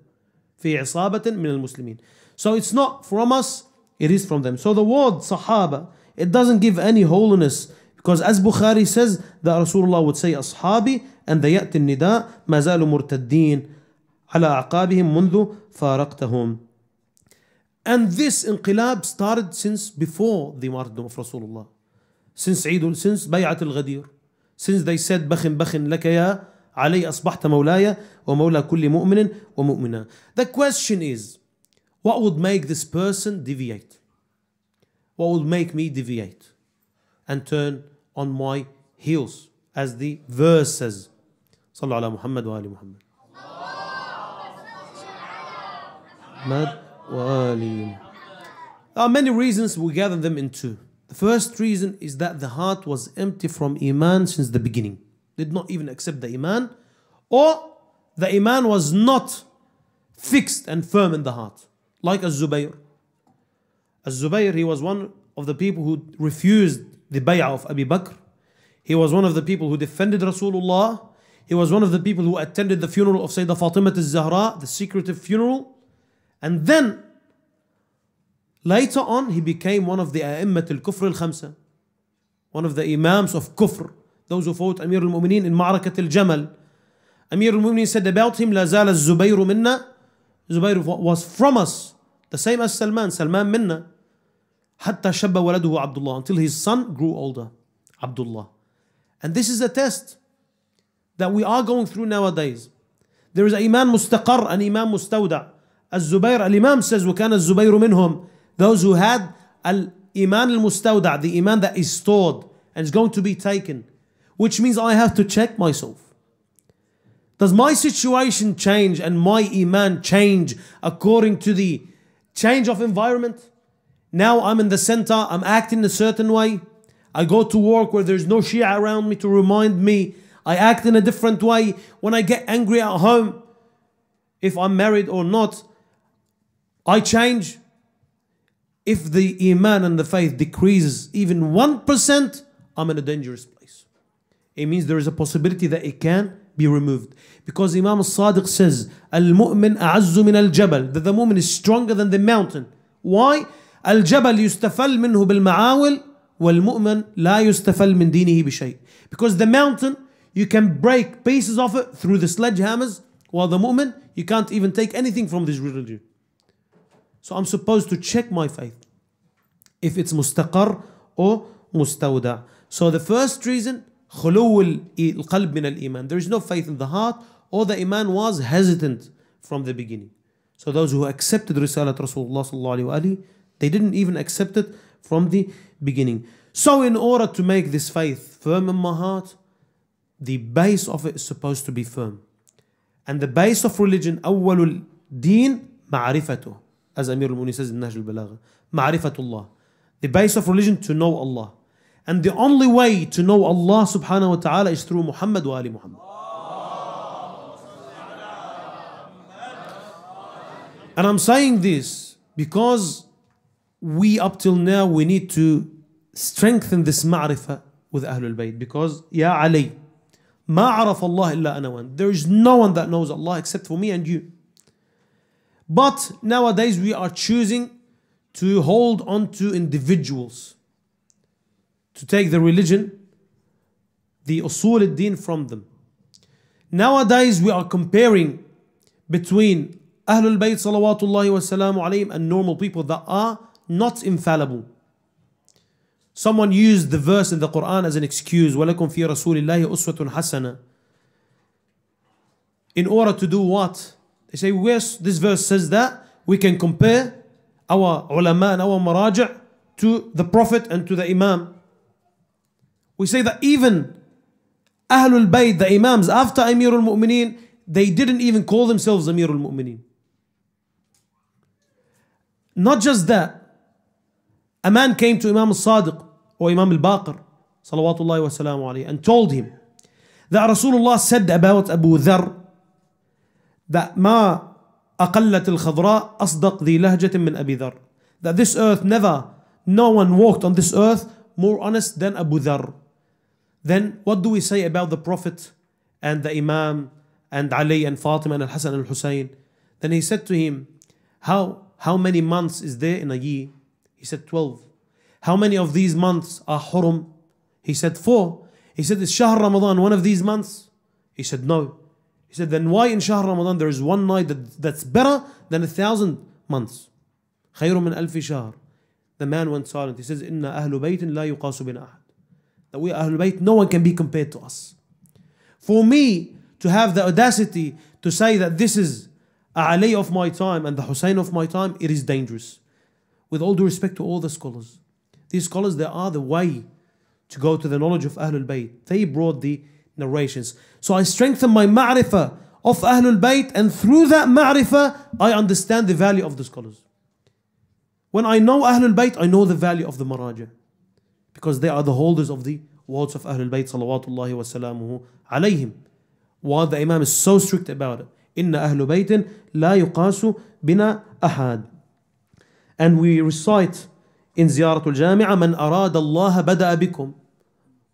Speaker 2: في عصابة من المسلمين. So it's not from us, it is from them. So the word Sahaba, it doesn't give any holiness because as Bukhari says that Rasulullah would say أصحابي and they يأتي النداء ما زالوا مرتدين على أعقابهم منذ فارقتهم. And this inqilab started since before the martyrdom of Rasulullah. Since Eid, since Bay'at al-Ghadir. Since they said بخن بخن لك يا علي أصبحت مولاي ومولى كل مؤمن ومؤمنة. The question is, what would make this person deviate? What would make me deviate and turn on my heels? As the verse says. صلوا على محمد وآل محمد. محمد وآل There are many reasons we gather them in two. The first reason is that the heart was empty from Iman since the beginning. Did not even accept the Iman, or the Iman was not fixed and firm in the heart like Az-Zubayr. Az-Zubayr, he was one of the people who refused the bay'ah of Abu Bakr. He was one of the people who defended Rasulullah. He was one of the people who attended the funeral of Sayyidah Fatima al-Zahra, the secretive funeral. And then, later on, he became one of the A'immat al-Kufr al-Khamsa, one of the Imams of Kufr, those who fought Amir al-Mu'mineen in Ma'arakat al-Jamal. Amir al-Mu'mineen said about him, "La zala al-Zubayr minna." Zubayr was from us, the same as Salman, Salman minna. حتى شب ولده Abdullah until his son grew older, Abdullah. And this is a test that we are going through nowadays. There is an Iman mustaqar and Iman mustawda. Al-Zubayr, Al-Imam says, وكان الزبير منهم. Those who had Al-Iman al-Mustawda, the Iman that is stored and is going to be taken. Which means I have to check myself. Does my situation change and my iman change according to the change of environment? Now I'm in the center, I'm acting a certain way. I go to work where there's no Shia around me to remind me. I act in a different way. When I get angry at home, if I'm married or not, I change. If the Iman and the faith decreases even 1%, I'm in a dangerous place. It means there is a possibility that it can be removed. Because Imam al-Sadiq says, Al-mu'min a'azzu min al-jabal. That the mu'min is stronger than the mountain. Why? Al-jabal yustafal minhu bil-ma'awil wal-mu'min la yustafal min dinihi bi Because the mountain, you can break pieces of it through the sledgehammers, while the mu'min, you can't even take anything from this religion. So I'm supposed to check my faith if it's mustaqar or mustawda. So the first reason, خلو القلب من الإيمان. There is no faith in the heart or the iman was hesitant from the beginning. So those who accepted Risalat Rasulullah sallallahu alaihi they didn't even accept it from the beginning. So in order to make this faith firm in my heart, the base of it is supposed to be firm. And the base of religion, أول الدين معرفته. As Amir al-Muni says in Nahj al-Balagha. معرفتullah. The base of religion to know Allah. And the only way to know Allah subhanahu wa ta'ala is through Muhammad wa Ali Muhammad. And I'm saying this because we up till now we need to strengthen this ma'rifah with Ahlul Bayt because Ya Ali ما عرف الله إلا أنا وأنت There is no one that knows Allah except for me and you. But nowadays we are choosing to hold on to individuals to take the religion, the usul al-din from them. Nowadays we are comparing between Ahlul Bayt salawatullahi wa salamu alayhim and normal people that are not infallible. Someone used the verse in the Quran as an excuse, وَلَكُمْ فِي رَسُولِ اللَّهِ أُسْوَةٌ حَسَنَةٌ In order to do what? They say, yes, this verse says that we can compare our ulama and our maraja to the Prophet and to the Imam. We say that even Ahlul Bayt, the Imams, after Amirul Mu'mineen, they didn't even call themselves Amirul Mu'mineen. Not just that, a man came to Imam al-Sadiq or Imam al-Baqir salawatullahi wa salamu alayhi and told him that Rasulullah said about Abu Dhar that ما أقلت الخضراء أصدق ذي لهجة من أبي ذر that this earth never no one walked on this earth more honest than Abu Dhar then what do we say about the Prophet and the Imam and Ali and Fatima and Al-Hassan and Al-Hussein then he said to him how how many months is there in a year he said 12. How many of these months are Hurum? He said four. He said, Is Shahr Ramadan one of these months? He said, No. He said, Then why in Shahr Ramadan there is one night that, that's better than a thousand months? خير من ألف شهر. The man went silent. He says, إن أهل بيت لا يقاس بنا أحد. That we are Ahlul Bayt, no one can be compared to us. For me to have the audacity to say that this is a Ali of my time and the Hussein of my time, it is dangerous with all due respect to all the scholars. These scholars, they are the way to go to the knowledge of Ahlul Bayt. They brought the narrations. So I strengthen my ma'rifah of Ahlul Bayt, and through that ma'rifah, I understand the value of the scholars. When I know Ahlul Bayt, I know the value of the Maraja. Because they are the holders of the words of Ahlul Bayt, salawatullahi wa salamuhu alayhim. While the Imam is so strict about it. إن أهل بيت لا يقاس بنا أحد and we recite in زيارة الجامعة من أراد الله بدأ بكم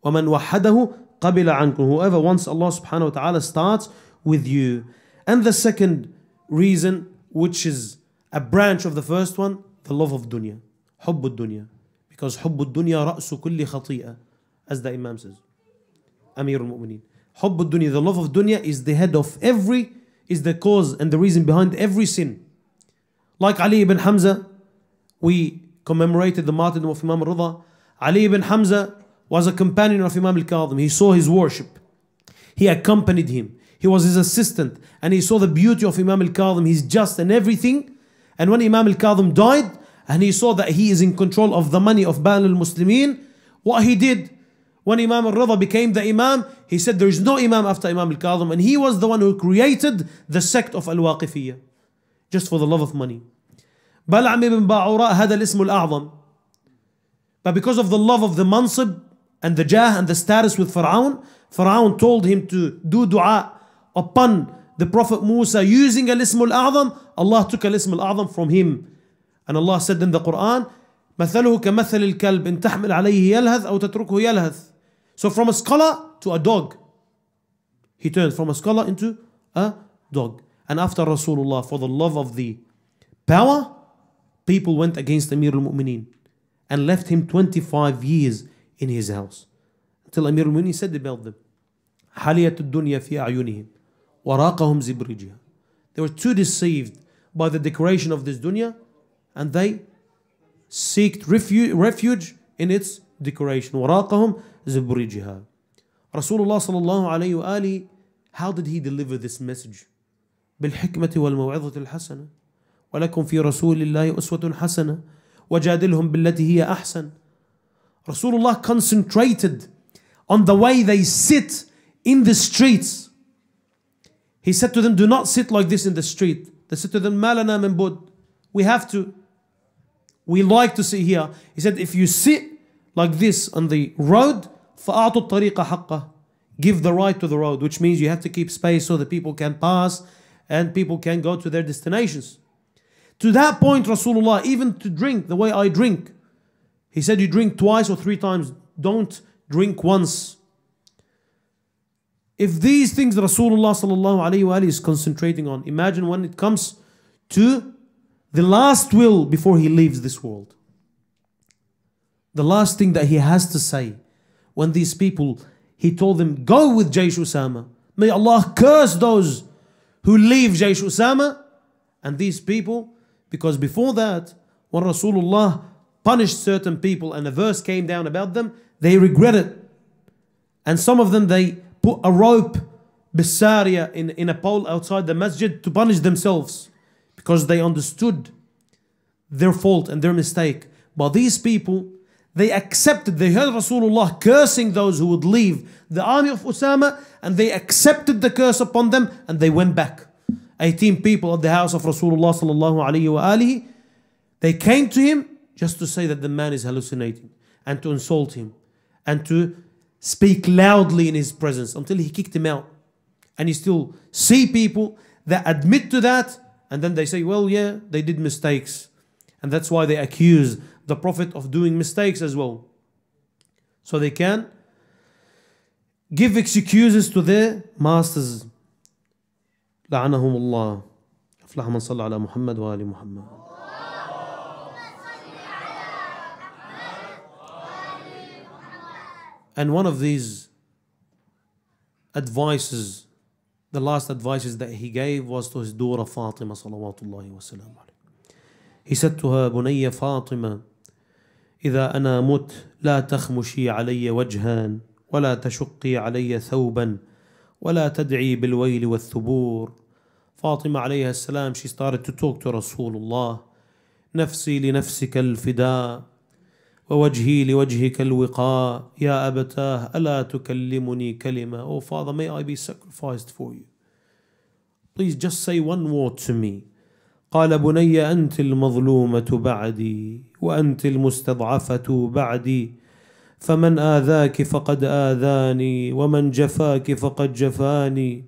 Speaker 2: ومن وحده قبل عنكم whoever wants Allah subhanahu wa ta'ala starts with you and the second reason which is a branch of the first one the love of dunya حب الدنيا because حب الدنيا رأس كل خطيئة as the Imam says أمير المؤمنين حب الدنيا the love of dunya is the head of every is the cause and the reason behind every sin like Ali ibn Hamza we commemorated the martyrdom of Imam Rida. Ali ibn Hamza was a companion of Imam al-Kadhim. He saw his worship. He accompanied him. He was his assistant. And he saw the beauty of Imam al-Kadhim. He's just and everything. And when Imam al-Kadhim died, and he saw that he is in control of the money of Ban al-Muslimin, what he did, when Imam al-Rida became the Imam, he said there is no Imam after Imam al-Kadhim. And he was the one who created the sect of al-Waqifiyah. Just for the love of money. بلعم ibn Ba'ura had الاسم الأعظم. But because of the love of the mansib and the jah and the status with Pharaoh, Pharaoh told him to do dua upon the Prophet Musa using al-ism al-a'zam. Allah took al-ism al-a'zam from him. And Allah said in the Quran, مثله كمثل الكلب إن تحمل عليه يلهث أو تتركه يلهث. So from a scholar to a dog. He turned from a scholar into a dog. And after Rasulullah, for the love of the power, people went against Amir al-Mu'mineen and left him 25 years in his house. Until Amir al-Mu'mineen said about them, حالية الدنيا في أعينهم وراقهم زبرجها They were too deceived by the decoration of this dunya and they seeked refuge, refuge in its decoration وراقهم زبرجها Rasulullah صلى الله عليه وآله how did he deliver this message بالحكمة والموعظة الحسنة ولكم في رسول الله أسوة حسنة وجادلهم بالتي هي أحسن Rasulullah concentrated on the way they sit in the streets. He said to them, Do not sit like this in the street. They said to them, Malana min bud. We have to. We like to sit here. He said, If you sit like this on the road, فَأَعْطُوا الطَّرِيقَ حَقَّهُ Give the right to the road, which means you have to keep space so that people can pass and people can go to their destinations. To that point, Rasulullah, even to drink the way I drink, he said, You drink twice or three times, don't drink once. If these things Rasulullah is concentrating on, imagine when it comes to the last will before he leaves this world. The last thing that he has to say when these people, he told them, Go with Jaysh Usama. May Allah curse those who leave Jaysh Usama. And these people, because before that, when Rasulullah punished certain people and a verse came down about them, they regretted. And some of them, they put a rope, bisaria, in, in a pole outside the masjid to punish themselves because they understood their fault and their mistake. But these people, they accepted, they heard Rasulullah cursing those who would leave the army of Usama and they accepted the curse upon them and they went back. 18 people at the house of Rasulullah sallallahu alayhi wa alihi, they came to him just to say that the man is hallucinating and to insult him and to speak loudly in his presence until he kicked him out. And you still see people that admit to that and then they say, well, yeah, they did mistakes. And that's why they accuse the Prophet of doing mistakes as well. So they can give excuses to their masters. لعنهم الله أفلح من صلى على محمد وآل محمد And one of these advices, the last advices that he gave was to his daughter Fatima salawatullahi wasalam. He said to her, بني فاطمة إذا أنا مت لا تخمشي علي وجها ولا تشقي علي ثوبا ولا تدعي بالويل والثبور. فاطمة عليها السلام she started to talk to Rasulullah. نفسي لنفسك الفداء ووجهي لوجهك الوقاء. يا أبتاه ألا تكلمني كلمة؟ Oh Father may I be sacrificed for you? Please just say one word to me. قال بني أنت المظلومة بعدي وأنت المستضعفة بعدي. فمن آذاك فقد آذاني ومن جفاك فقد جفاني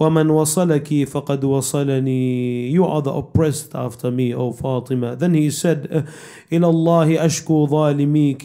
Speaker 2: ومن وصلك فقد وصلني You are the oppressed after me, O Fatima. Then he said, إلى الله أشكو ظالميك.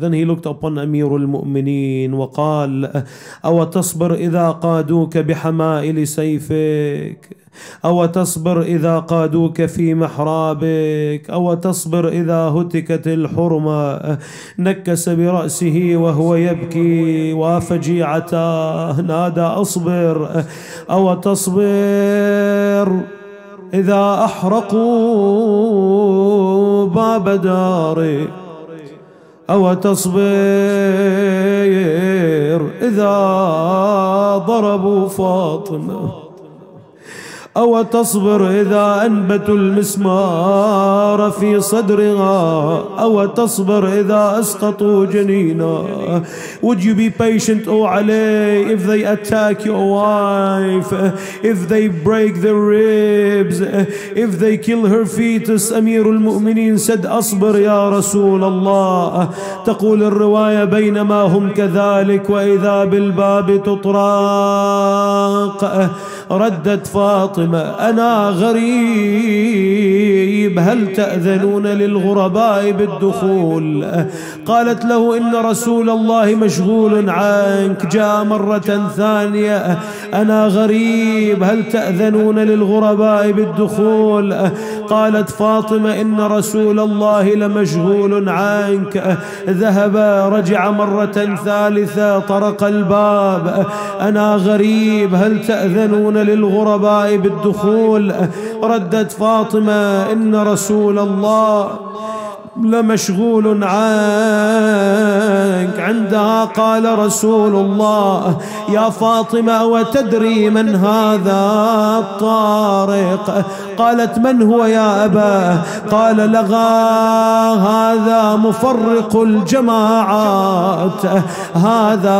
Speaker 2: Then he looked upon أمير المؤمنين وقال أو تصبر إذا قادوك بحمائل سيفك أو تصبر إذا قادوك في محرابك أو تصبر إذا هتكت الحرمة. نكس برأسه وهو يبكي وفجيعته نادى أصبر أو تصبر إذا أحرقوا باب داري. أو تصبر إذا ضربوا فاطمة. أو تصبر إذا أنبتوا المسمار في صدرها أو تصبر إذا أسقطوا جنينا Would you be patient O Ali if they attack your wife? If they break the ribs? If they kill her fetus? أمير المؤمنين said أصبر يا رسول الله تقول الرواية بينما هم كذلك وإذا بالباب تطرق ردت فاطمة أنا غريب هل تأذنون للغرباء بالدخول؟ قالت له إن رسول الله مشغول عنك جاء مرة ثانية أنا غريب هل تأذنون للغرباء بالدخول؟ قالت فاطمة إن رسول الله لمشغول عنك. ذهب رجع مرة ثالثة طرق الباب أنا غريب هل تأذنون للغرباء بالدخول. ردت فاطمة إن رسول الله لمشغول عنك. عندها قال رسول الله يا فاطمة وتدري من هذا الطارق؟ قالت من هو يا أبا قال لغى هذا مفرق الجماعات هذا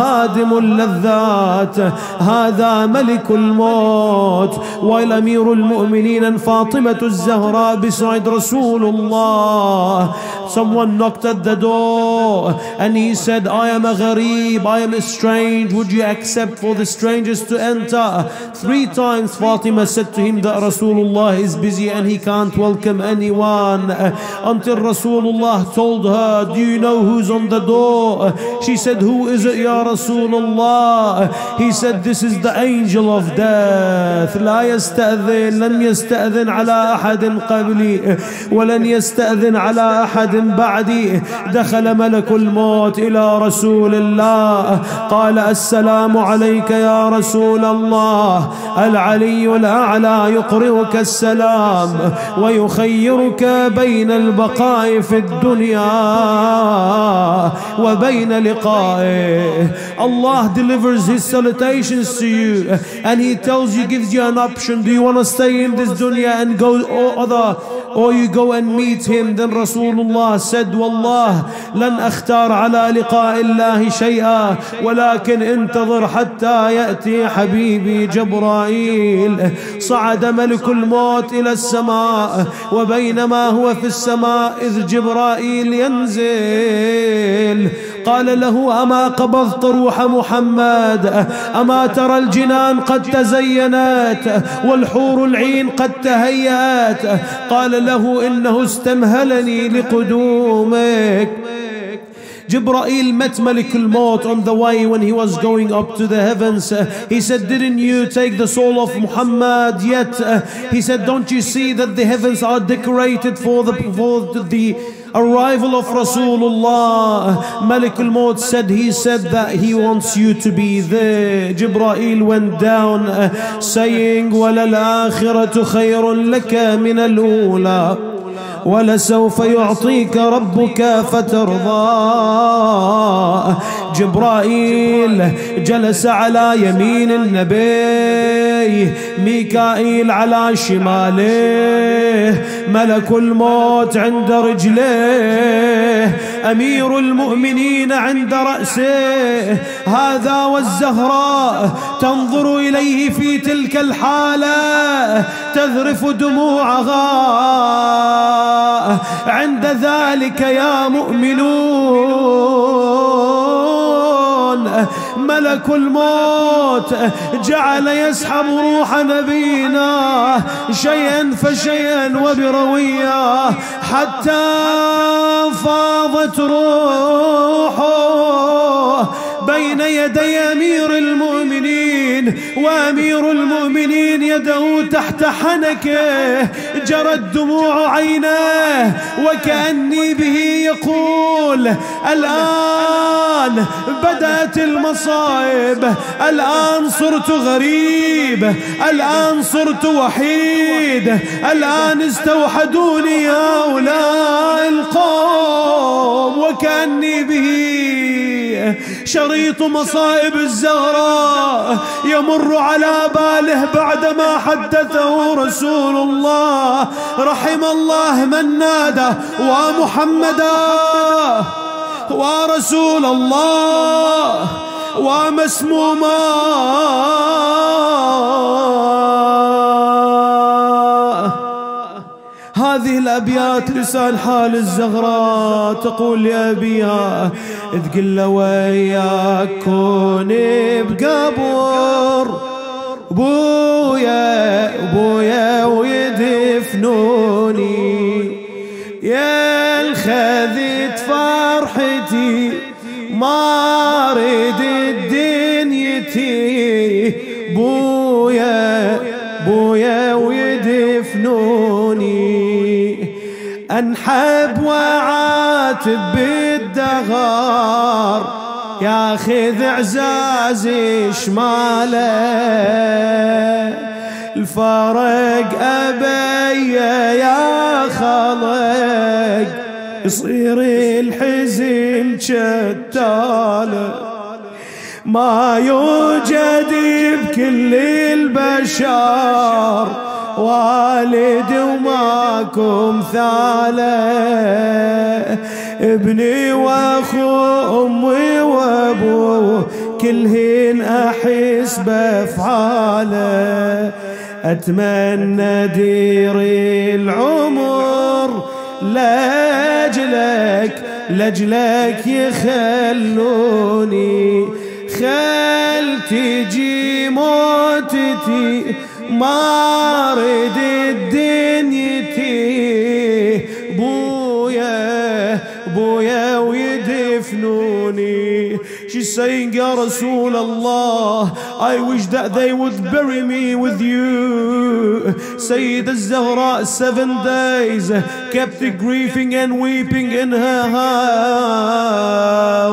Speaker 2: هادم اللذات هذا ملك الموت والأمير المؤمنين فاطمة الزهراء بسعد رسول الله Someone knocked at the door and he said, I am a gharib, I am a strange. Would you accept for the strangers to enter? Three times Fatima said to him that Rasulullah is busy and he can't welcome anyone. Until Rasulullah told her, Do you know who's on the door? She said, Who is it, Ya Rasulullah? He said, This is the angel of death. لا يستأذن لم يستأذن على أحد قبلي ولن يستأذن على أحد بعدي دخل ملك الموت إلى رسول الله قال السلام عليك يا رسول الله العلي الأعلى يقرئك السلام ويخيرك بين البقاء في الدنيا وبين لقائه Allah delivers his salutations to you and he tells you gives you an option do you want to stay in this dunya and go other or you go and meet him. Then Rasulullah said والله لن أختار على لقاء الله شيئا ولكن انتظر حتى يأتي حبيبي جبرائيل صعد ملك الموت إلى السماء وبينما هو في السماء إذ جبرائيل ينزل قال له أما قبضت روح محمد أما ترى الجنان قد تزينت والحور العين قد تهيأت قال له إنه استمهلني لقدومك Jibreel met Malik al-Maut on the way when he was going up to the heavens. Uh, he said, didn't you take the soul of Muhammad yet? Uh, he said, don't you see that the heavens are decorated for the, for the arrival of Rasulullah. Malik al-Maut said, he said that he wants you to be there. Jibreel went down uh, saying, وَلَلْآخِرَةُ خَيْرٌ لَكَ مِنَ الْأُولَى ولسوف يعطيك ربك فترضى جبرائيل جلس على يمين النبي ميكائيل على شماله. ملك الموت عند رجليه أمير المؤمنين عند رأسه. هذا والزهراء تنظر إليه في تلك الحالة تذرف دموعها. عند ذلك يا مؤمنون. ملك الموت جعل يسحب روح نبينا شيئا فشيئا وبروية حتى فاضت روحه بين يدي أمير المؤمنين. وأمير المؤمنين يده تحت حنكه جرت دموع عيناه وكأني به يقول الآن بدأت المصائب الآن صرت غريب الآن صرت وحيد الآن استوحدوني هؤلاء القوم وكأني به شريط مصائب الزهراء يمر على باله بعدما حدثه رسول الله. رحم الله من نادى ومحمدا ورسول الله ومسموما هذه الأبيات لسان حال الزهراء تقول لأبيها تقول له وياك كوني بقبر بويا بويا ويدفنوني. يا الخذت فرحتي ما أريد دنيتي بويا أنحب وعاتب بالدغار. ياخذ عزازي شماله. الفرق أبي يا خلق يصير الحزن شتاله ما يوجد بكل البشر. والد وماكو مثاله ابني واخو أمي وابو كلهن أحس بأفعاله. أتمنى ديري العمر لأجلك لأجلك يخلوني خل تجي موتتي ما اريد saying, Ya Rasulullah, I wish that they would bury me with you. Sayyid al-Zahra, seven days, kept grieving and weeping in her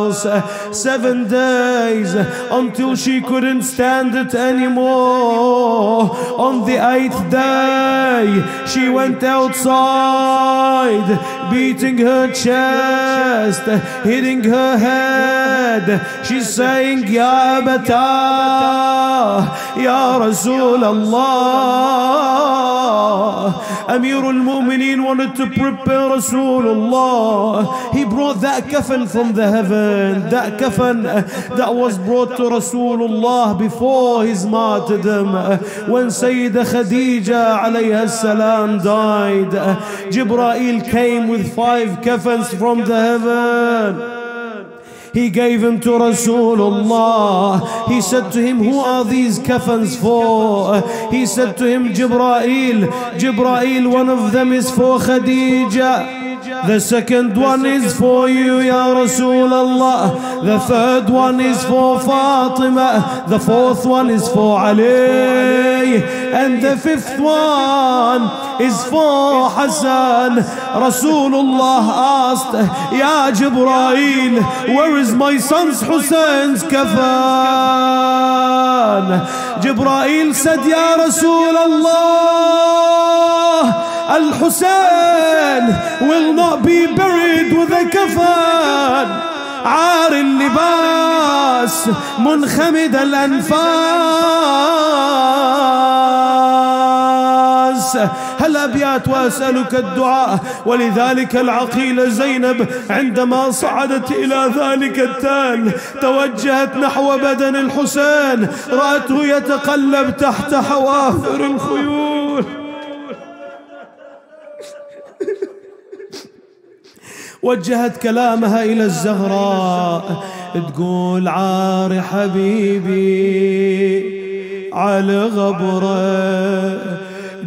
Speaker 2: house. Seven days, until she couldn't stand it anymore. On the eighth day, she went outside, beating her chest, hitting her head. She's saying, Ya Bata, Ya Rasul Allah. Amir al-Mu'mineen wanted to prepare Rasulullah. He brought that kafan from the heaven. That kafan that was brought to Rasulullah before his martyrdom. When Sayyida Khadija alayha salam died, Jibrail came with five kafans from the heaven. He gave him to Rasulullah. He said to him, Who are these kafans for? He said to him, Jibrail. Jibrail, one of them is for Khadija. The second one is for you, Ya Rasulullah. The third one is for Fatima. The fourth one is for Ali. And the fifth one is for Hassan. Rasulullah asked, Ya Jibrail, where is my son's Hussein's kafan? Jibrail said, Ya Rasulullah. Al-Hussein will not be buried with عار اللباس منخمد الأنفاس. هل أبيات وأسألك الدعاء؟ ولذلك العقيلة زينب عندما صعدت إلى ذلك التال توجهت نحو بدن الحسين رأته يتقلب تحت حوافر الخيول. وجهت كلامها إلى الزهراء. تقول عار حبيبي على غبره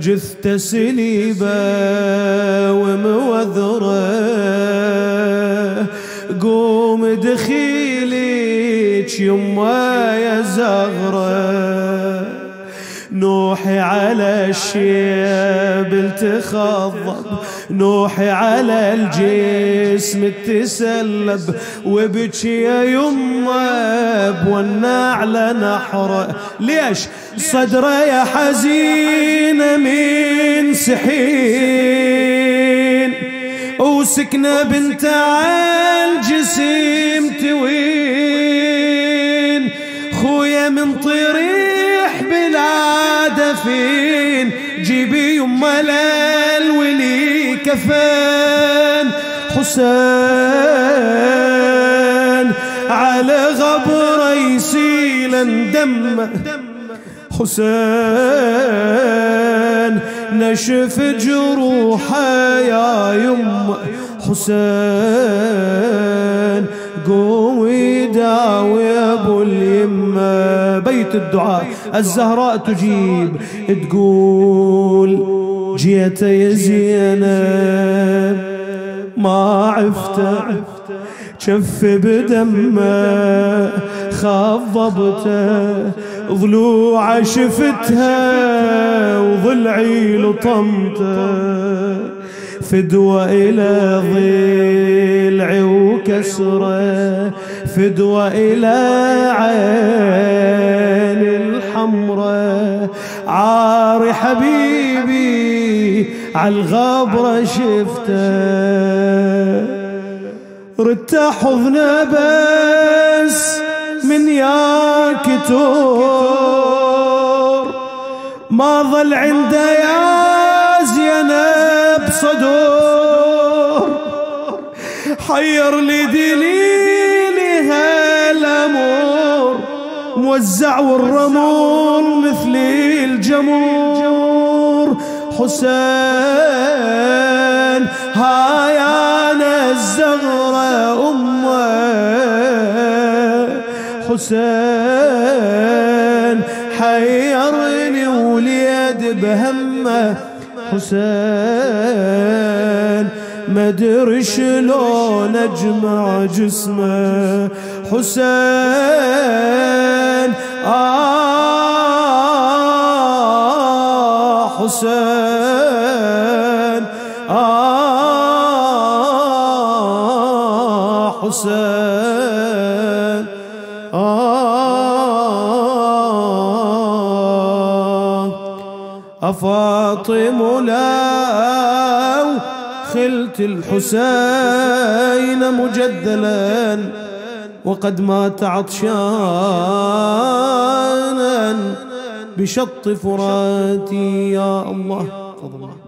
Speaker 2: جثة سليبة وموذرة. قوم دخيلك يما يا زغره. نوحي على الشيب التخضب نوحي على الجسم تسلب وبكي يا يمه بونا على نحره ليش؟ صدره يا حزينه من سحين. وسكنة بنت الجسم توين. خويا من طريح بلا دفين. جيبي للولي كفن حسين على غبر يسيل دم حسين نشف جروحه يا يم. حسين قوي داوي أبو اليمه بيت الدعاء الزهراء تجيب تقول جيت يا زينب ما عفته شف بدمه خاف ضبته ضلوع شفتها وضلعي لطمته. فدوى إلى ضلعي وكسرة. فدوى إلى عين الحمرة. عاري حبيبي عالغبرة شفته. رتاح حضنه بس من ياك تور. ما ظل عنده يا زينب صدور حير لي دليلي موزع والرمول مثل الجمور. حسين هاي أنا الزغره أمه. حسين حيرني وليد بهمه. حسين ما أدري شلون أجمع جسمه. حسين. آه حسين. آه حسين. آه أفاطم لو خلت الحسين مجدلا. وقد مات عطشانا بشط فراتي يا الله. تفضل.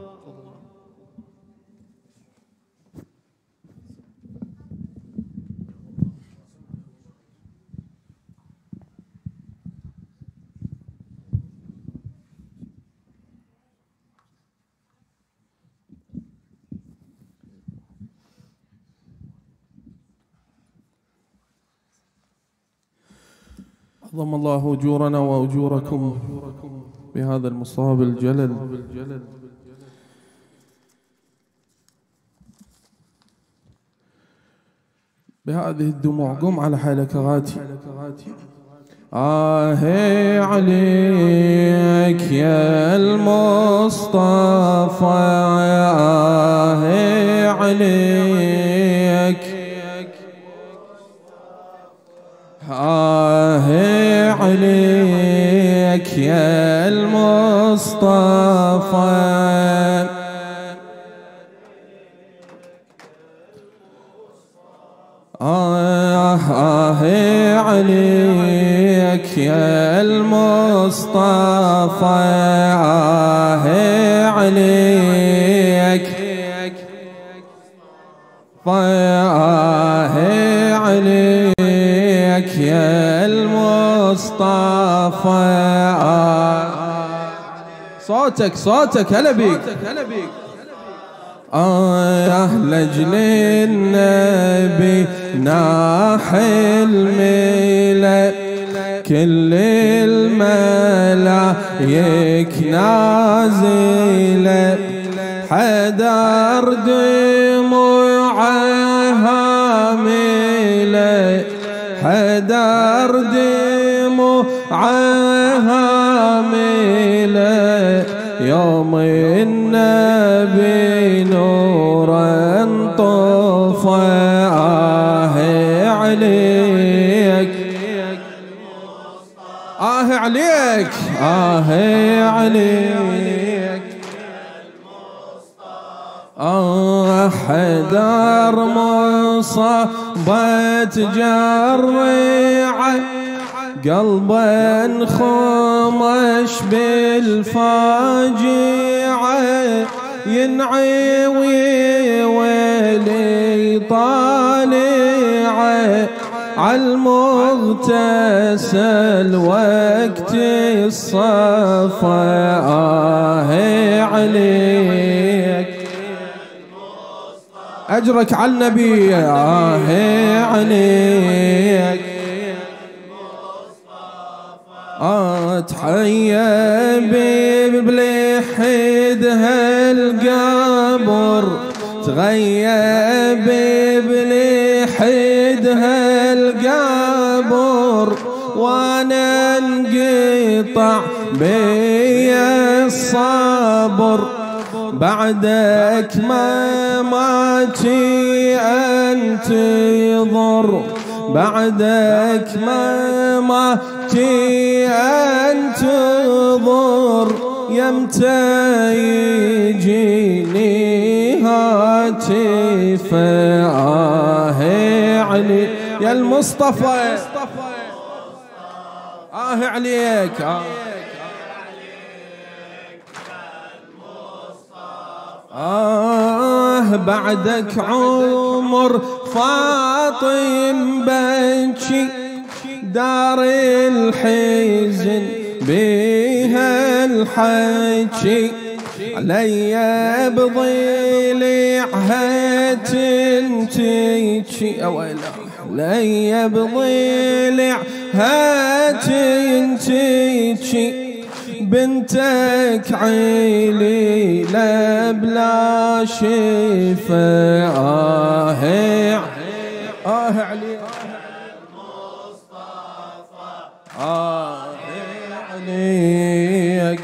Speaker 3: عظم الله أجورنا وأجوركم بهذا المصاب الجلل. بهذه الدموع قم على حالك غاتي. آه عليك يا المصطفى. آه عليك. عليك يا المصطفى. آه آه عليك يا المصطفى. آه عليك. المصطفى صوتك صوتك هلا بيك. هلا بيك آه لجل النبي ناحي الملأ كل الملايك نازلة. حدر دموعها ملا حدر دموعها ملا يوم النبي نورا طفى آه عليك. آه عليك آه عليك. آه حدر مصابت جرعه قلبا خمش بالفاجعة ينعي ويلي طالعة عالمغتسل وقت الصفا. آه عليك. أجرك على النبي. آه عليك. آه تحيا بلحد هالقبر تغيب بلحد هالقبر وأنا انقطع بي الصبر. بعدك ما ماتي أنتظر. بعدك ما ماتي انتظر يمتى يجيني هاتف آه علي يا المصطفى. آه عليك. آه آه بعدك عمر. فاطم بنشي دار الحزن بيها الحكي علي بضلعها تنتيجي أولا علي بضلعها تنتيجي بنتك عيلي لا بلا شفاء. آه آه علي. آه عليك.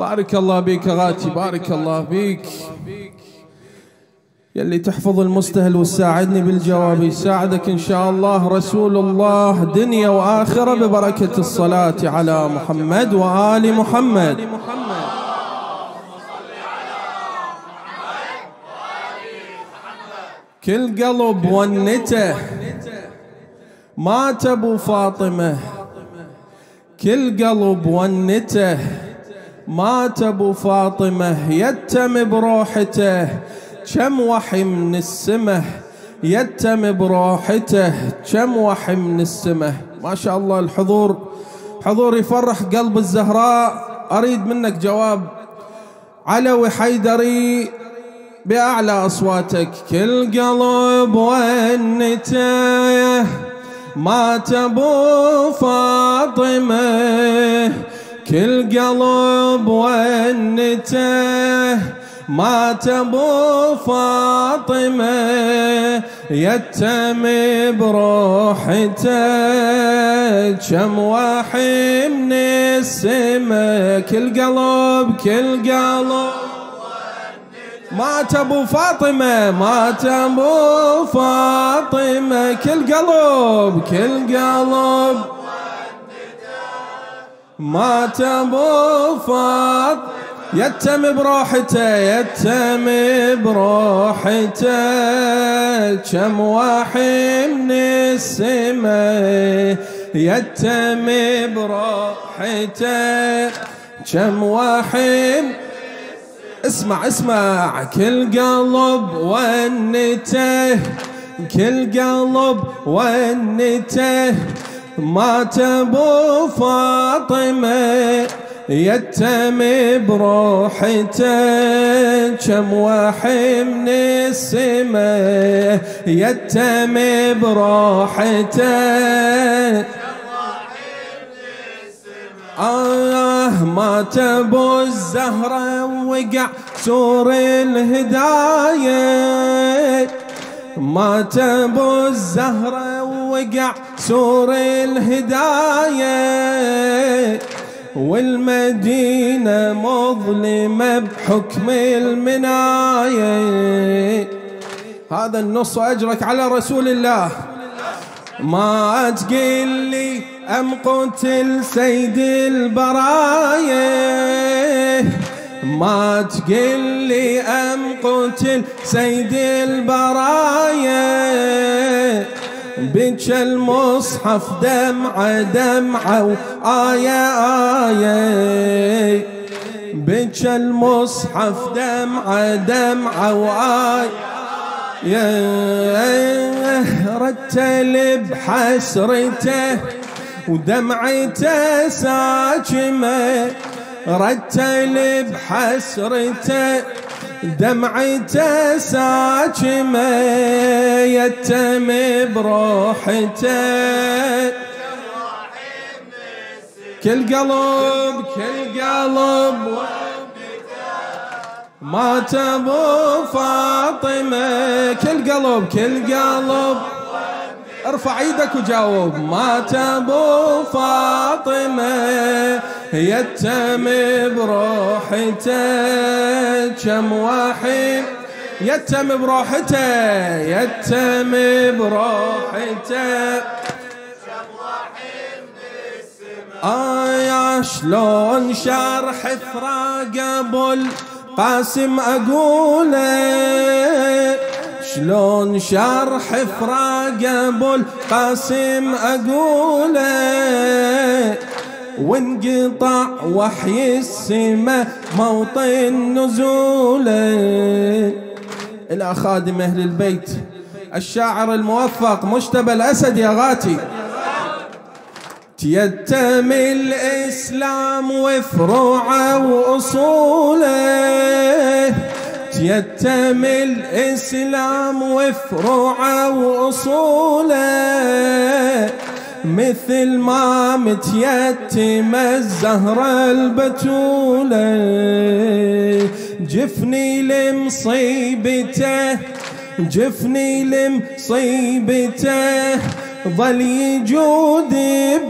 Speaker 3: بارك الله بك غاتي بارك الله بك يلي تحفظ المستهل وتساعدني بالجواب. يساعدك إن شاء الله رسول الله دنيا وآخرة ببركة الصلاة على محمد وآل محمد. كل قلب ونته. مات أبو فاطمة. كل قلب ونته. مات أبو فاطمة. يتم بروحته. كم وحي من السمه يتم بروحته كم وحي من السمه؟ ما شاء الله الحضور حضور يفرح قلب الزهراء. أريد منك جواب. علوي حيدري بأعلى أصواتك كل قلب ونته. مات أبو فاطمة كل قلب ونته. مات ابو فاطمة يتم بروحته. كم واحد من السما كل قلب كل قلب. مات ابو فاطمة مات ابو فاطمة كل قلب كل قلب. مات ابو فاطمة. يتم بروحته يتم بروحته كم واحد من السماء يتم بروحته كم واحد اسمع اسمع. كل قلب ونته كل قلب ونته. مات أبو فاطمة. يتم بروحته كم واحد من السماء يتم بروحته آه مات ابو الزهرة وقع سور الهداية. مات ابو الزهرة وقع سور الهداية. والمدينة مظلمة بحكم المناية. هذا النص أجرك على رسول الله. ما تقل لي أم قتل سيد البرايا ما تقل لي أم قتل سيد البرايا بك المصحف دمعة دمعة وآية آية. بك المصحف دمعة دمعة وآية. يا رتل بحسرته ودمعته ساكمة رتل بحسرته دمعته ساكمة يتم بروحته. كل قلب كل قلب. مات أبو فاطمة. كل قلب كل قلب. ارفع إيدك وجاوب. مات ابو فاطمة يتم بروحته. كم واحد؟ يتم بروحته يتم بروحته. آيا شلون شرح فراق أبو القاسم أقوله؟ شلون شرح فراق ابو القاسم اقوله؟ وانقطع وحي السماء موطن نزوله إلى خادم أهل البيت الشاعر الموفق مجتبى الأسد يا غاتي. تيتم الإسلام وفروعه وأصوله. تيتم الإسلام وفروعه وأصوله مثل ما متيتم الزهرة البتولة. جفني لمصيبته جفني لمصيبته ظل يجود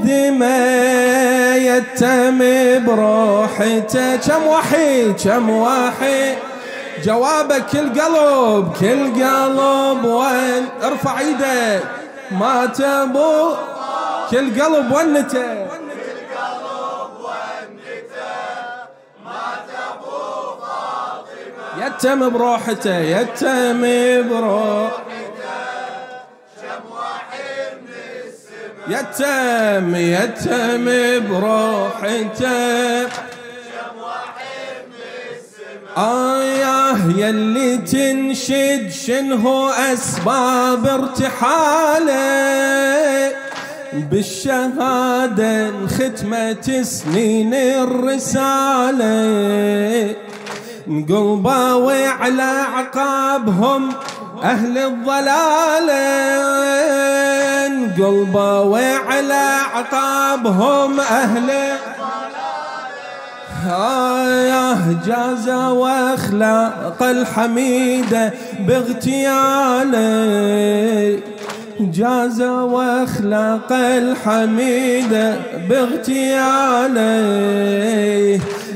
Speaker 3: بدماء يتم بروحته كم وحيد كم واحد. جوابك كل قلب كل قلب وين؟ ارفع إيدك. ما تبو. كل قلب ونته. يتم بروحته يتم بروحته. يتم يتم بروحته. آياه يلي تنشد شنهو أسباب ارتحاله؟ بالشهادة ختمة سنين الرسالة. قلبه وعلى عقابهم أهل الضلالة. قلبه وعلى عقابهم أهل آه جاز وأخلاق الحميدة باغتياله. جاز وأخلاق الحميدة باغتياله.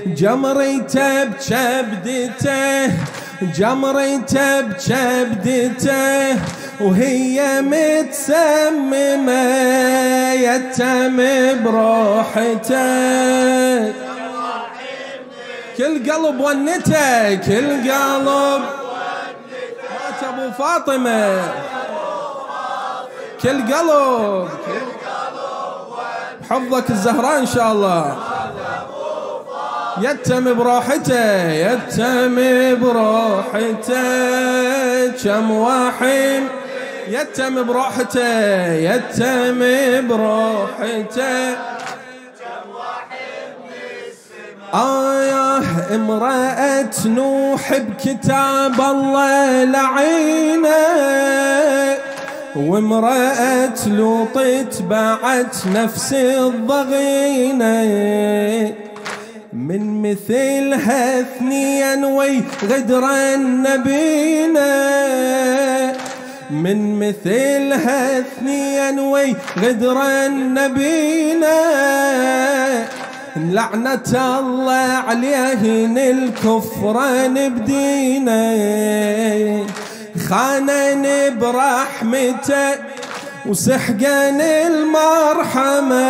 Speaker 3: جمريته بشبدته جمرته بكبدته وهي متسممة يتم بروحته. كل قلب ونته كل قلب مات أبو فاطمة. كل قلب حفظك الزهراء إن شاء الله. يتم بروحته يتم بروحته كم واحد؟ يتم بروحته يتم بروحته آية امرأة نوح بكتاب الله لعينه وامرأة لوط تبعت نفس الضغينه. من مثلها وي غدر النبينا من مثلها وي غدر النبينا لعنة الله عليهن الكفر نبدينا خانن برحمته وسحقن المرحمة.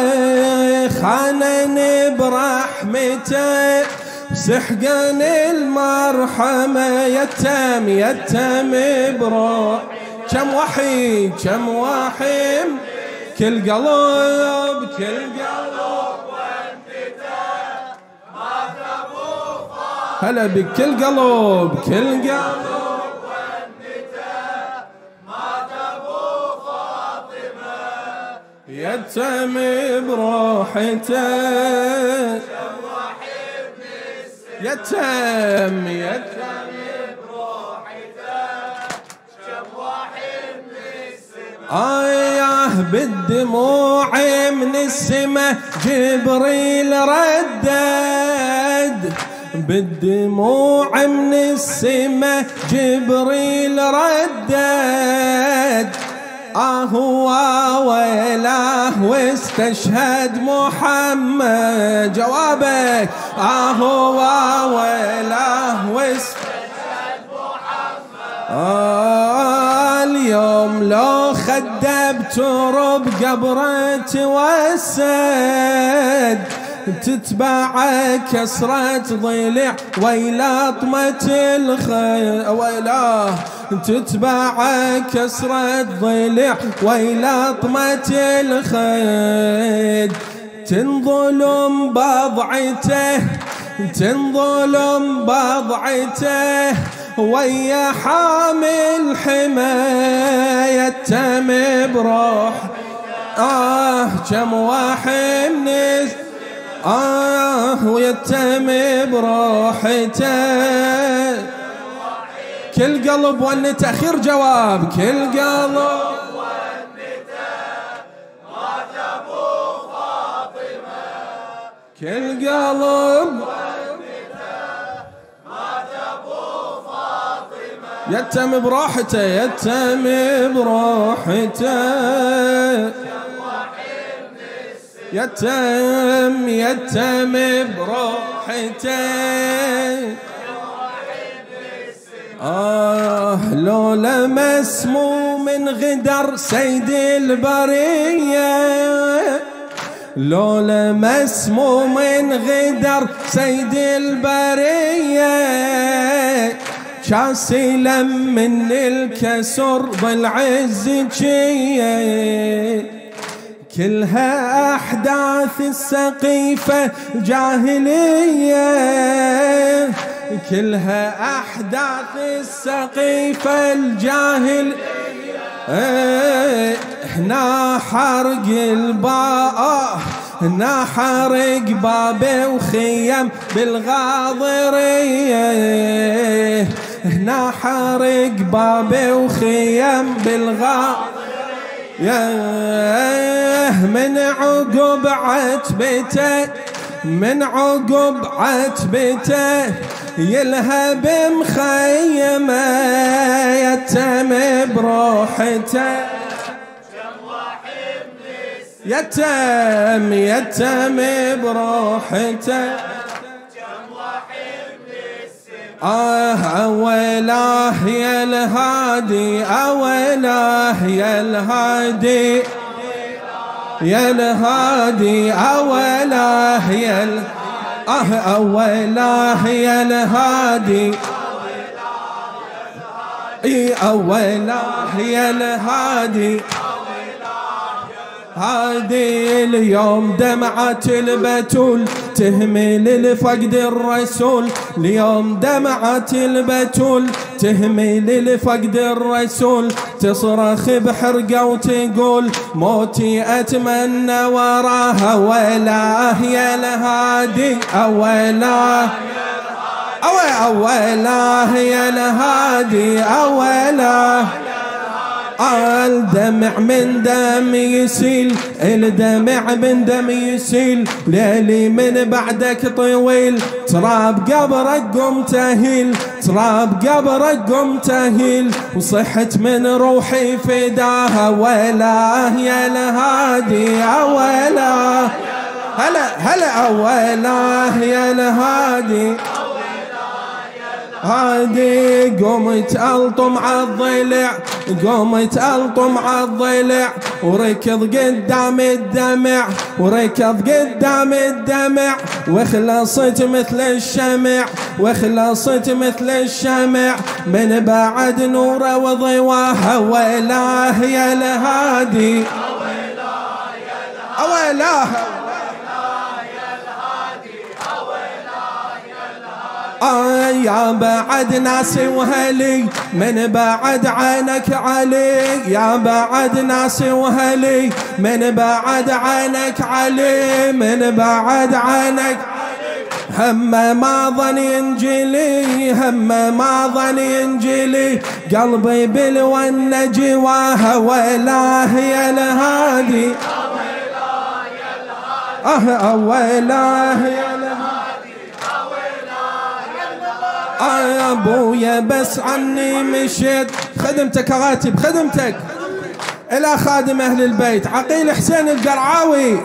Speaker 3: خانن برحمته سحقن المرحمة. يتم يتم برو كم وحيد كم واحد كل قلب كل قلب. هلا بكل قلب كل قلب. يتم بروحته يتم يتم آية بالدموع من السماء جبريل ردد. بالدموع من السما جبريل ردد. آه ويلاه واستشهد محمد. جوابك. آه ويلاه واستشهد محمد. آه اليوم لو خدبت رب قبرة توسد تتبع كسرة ضلع ويلطمة الخيل ويلاه تتبع كسرة ضلع ويلطمة الخيل تنظلم بضعته تنظلم بضعته ويا حامل حماية تم بروح آه كم واحد من آه ويتم بروحته كل قلب ونته أخير جواب. كل قلب كل قلب يتم بروحته يتم بروحته يتم يتم بروحته آه لولا مسمو من غدر سيد البرية. لولا مسمو من غدر سيد البرية. شاسي من الكسر بالعز جية. كلها أحداث السقيفة جاهلية كلها أحداث السقيفة الجاهل. هنا حرق الباء هنا حرق باب وخيم بالغاضرية. هنا حرق باب وخيم بالغاضرية. يا من عقب عتبته من عقب عتبته يلهب مخيمه يتم بروحته. يتم يتم بروحته. آه أولاه يا الهادي أولاه يا الهادي يا الهادي أولاه يا. آه أولاه يا الهادي اي أولاه يا الهادي هادي اليوم دمعة البتول تهمل لفقد الرسول. اليوم دمعة البتول تهمل لفقد الرسول. تصرخ بحرقة وتقول موتي أتمنى وراها ولاه يا الهادي أولاه أوي أولاه يا الهادي أولاه الدمع من دم يسيل الدمع من دم يسيل ليلي من بعدك طويل. تراب قبرك قم تهيل تراب قبرك قم تهيل وصحت من روحي فداها ولا يا الهادي ولا. هلا هلا أولاه يا الهادي هادي قمت الطم عالضلع قمت الطم عالضلع وركض قدام الدمع وركض قدام الدمع. وخلصت مثل الشمع وخلصت مثل الشمع. من بعد نوره وضواه ويلاه يا الهادي. أويلاه آه يا بعد ناسي وهلي من بعد عينك علي. يا بعد ناسي وهلي من بعد عينك علي. من بعد عينك هم ما ظن ينجلي هم ما ظن ينجلي قلبي بالون جواه ويلاه يا الهادي. أه ويلاه يا يا أبويا بس عني مشيت. خدمتك راتب خدمتك. إلى خادم أهل البيت. عقيل حسين القرعاوي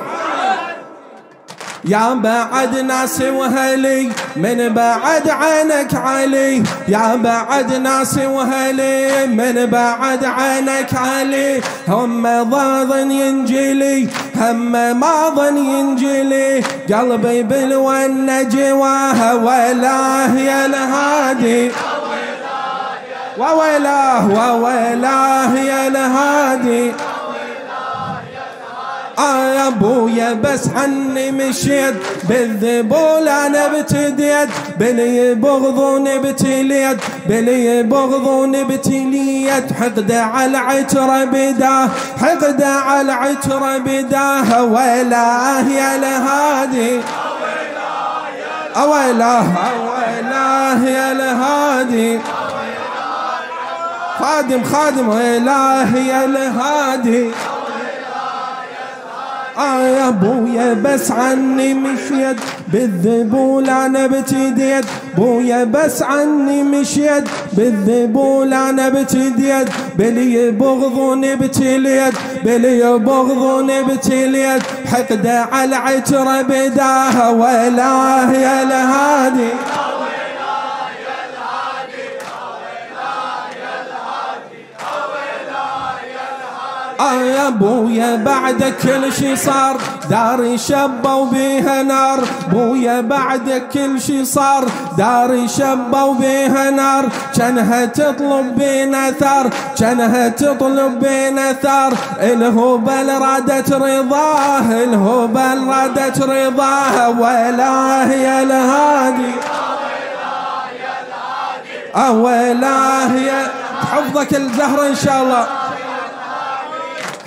Speaker 3: يا بعد ناسي وهلي من بعد عينك علي. يا بعد ناسي وهلي من بعد عينك علي. هم ضاضن ينجلي هم ما ظن ينجلي. قلبي بالون جواه ولاه يا الهادي. وويلاه وويلاه يا الهادي. آه يا ابويا بس عني مشيت بالذبول أنا ابتديت بلي بغضون ابتليت بلي بغضون ابتليت حقد على عترة بداه حقد على عترة بداه ويلاه يا الهادي اويلاه اويلاه يا الهادي خادم خادم ويلاه يا الهادي يا ابويا بس عني مشيت بالذبول أنا ابتديت بويا بس عني مشيت بالذبول أنا ابتديت بلي بغض ابتليت بلي بغض ابتليت حقد على عترة بداها ولا يا الهادي آه يا ابويا بعد كل شي صار داري شبوا بيها نار. بويا بعد كل شي صار داري شبوا بيها نار. كانها تطلب بينا ثار كانها تطلب بينا ثار الهبل رادت رضاه الهبل رادت رضاه ولا يا الهادي. أولاه يا حفظك الزهر إن شاء الله.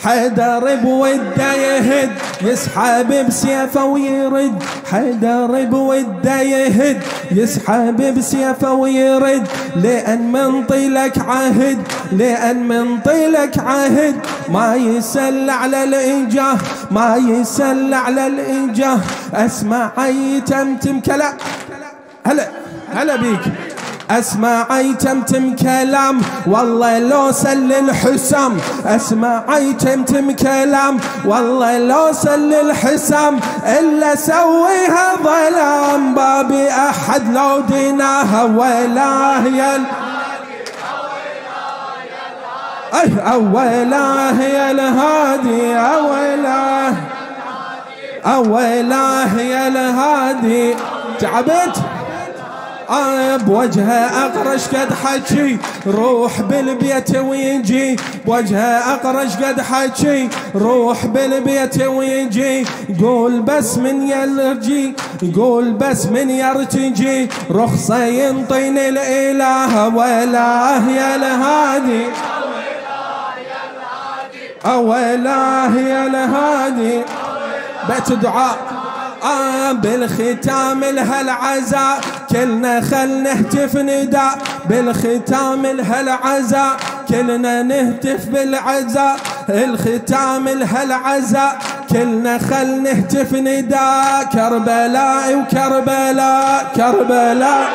Speaker 3: حيدر بوده يهد يسحب بسيفه ويرد. حيدر بوده يهد يسحب بسيفه ويرد. لأن من طيلك عهد لأن من طيلك عهد. ما يسل على الإنجاه ما يسل على الإنجاه أسمع يتمتم كلا. هلا هلا بيك. اسمع تمتم كلام والله لو سل الحسام. اسمع تمتم كلام والله لو سل الحسام. إلا سويها ظلام بابي أحد لو ديناها ولا يا أي اويلاه يا الهادي اويلاه اويلاه يا الهادي. تعبت بوجهه أقرش قد حكي. روح بالبيت ويجي بوجهه أقرش قد حكي. روح بالبيت ويجي قول بس من يرجي قول بس من يرتجي. رخصة ينطيني الإله ولا يا الهادي. أولاه يا الهادي. بيت دعاء آه بالختام الهالعزاء كلنا خل نهتف نداء بالختام الهالعزاء كلنا نهتف بالعزاء الختام الهالعزاء كلنا خل نهتف نداء كربلاء وكربلاء كربلاء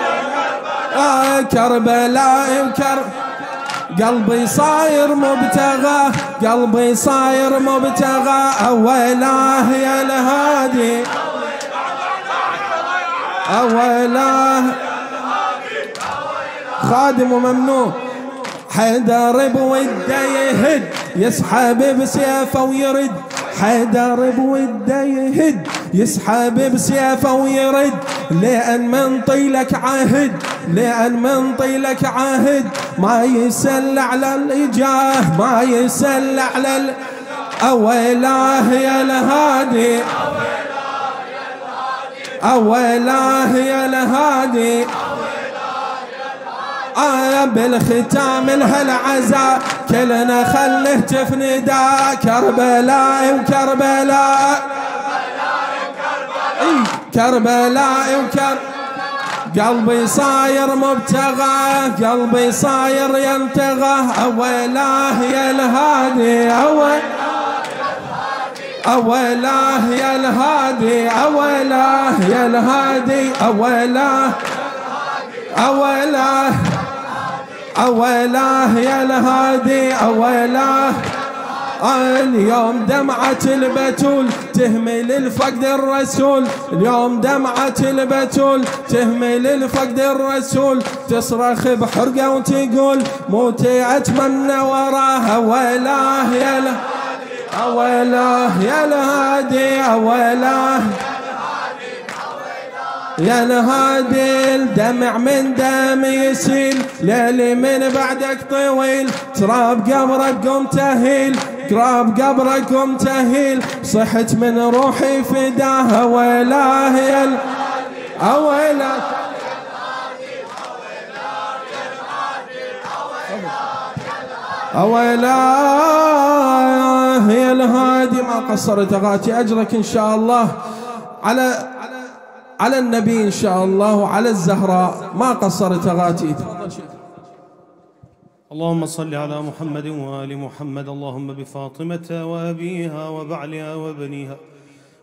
Speaker 3: آه كربلاء وكربلاء قلبي صاير مبتغى. قلبي صاير مبتغى. أولاه يا الهادي. أولاه خادم وممنوع حيدر بوده يهد. يسحب بسيفه ويرد. حيدر بوده يهد. يسحب بسيفه ويرد. لأن من طيلك عهد لأن من طيلك عهد ما يسل على الإجاه ما يسل على ال... أولاه يا الهادي. أولاه يا الهادي. آه بالختام الهالعزاء كلنا خله تفندا كربلاء وكربلاء. كربلاء وكر قلبي صاير مبتغى. قلبي صاير ينتغى. أولاه يا الهادي. أول أولاه يا الهادي أولاه يا الهادي أولاه أولاه أولاه يا الهادي أولاه اليوم دمعة البتول تهمل الفقد الرسول. اليوم دمعة البتول تهمل الفقد الرسول. تصرخ بحرقة وتقول موتي أتمنى وراها ولاه يا أولاه يا الهادي أولاه يا الهادي الدمع من دم يسيل. ليلي من بعدك طويل. تراب قبرك قم تهيل قراب قبرك قم تهيل صحت من روحي فداها ويلاه يا أويلاه أويلاه يا الهادي ما قصرت أغاتي أجرك إن شاء الله. على على النبي إن شاء الله وعلى الزهراء ما قصرت أغاتي
Speaker 2: اللهم صل على محمد وآل محمد. اللهم بفاطمة وأبيها وبعلها وبنيها.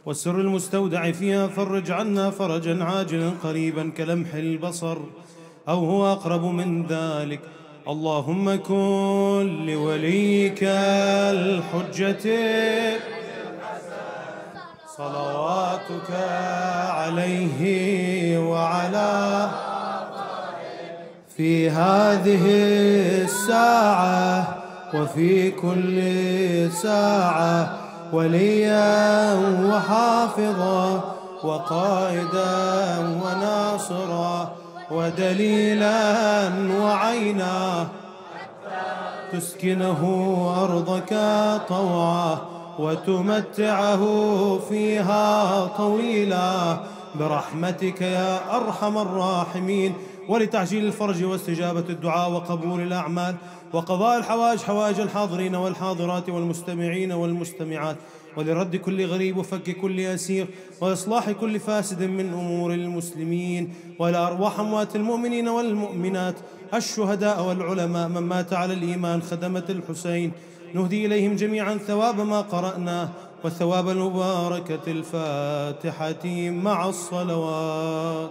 Speaker 2: والسر المستودع فيها فرج عنا فرجا عاجلا قريبا كلمح البصر. أو هو أقرب من ذلك. اللهم كن لوليك الحجة. صلواتك عليه وعلى في هذه الساعة وفي كل ساعة وليا وحافظا وقائدا وناصرا. ودليلا وعينا. تسكنه أرضك طوعا وتمتعه فيها طويلا. برحمتك يا أرحم الراحمين. ولتعجيل الفرج واستجابة الدعاء وقبول الأعمال. وقضاء الحوائج حوائج الحاضرين والحاضرات والمستمعين والمستمعات. ولرد كل غريب وفك كل أسير وإصلاح كل فاسد من أمور المسلمين ولأرواح أموات المؤمنين والمؤمنات الشهداء والعلماء من مات على الإيمان خدمة الحسين. نهدي إليهم جميعا ثواب ما قرأناه والثواب المباركة الفاتحة مع الصلوات.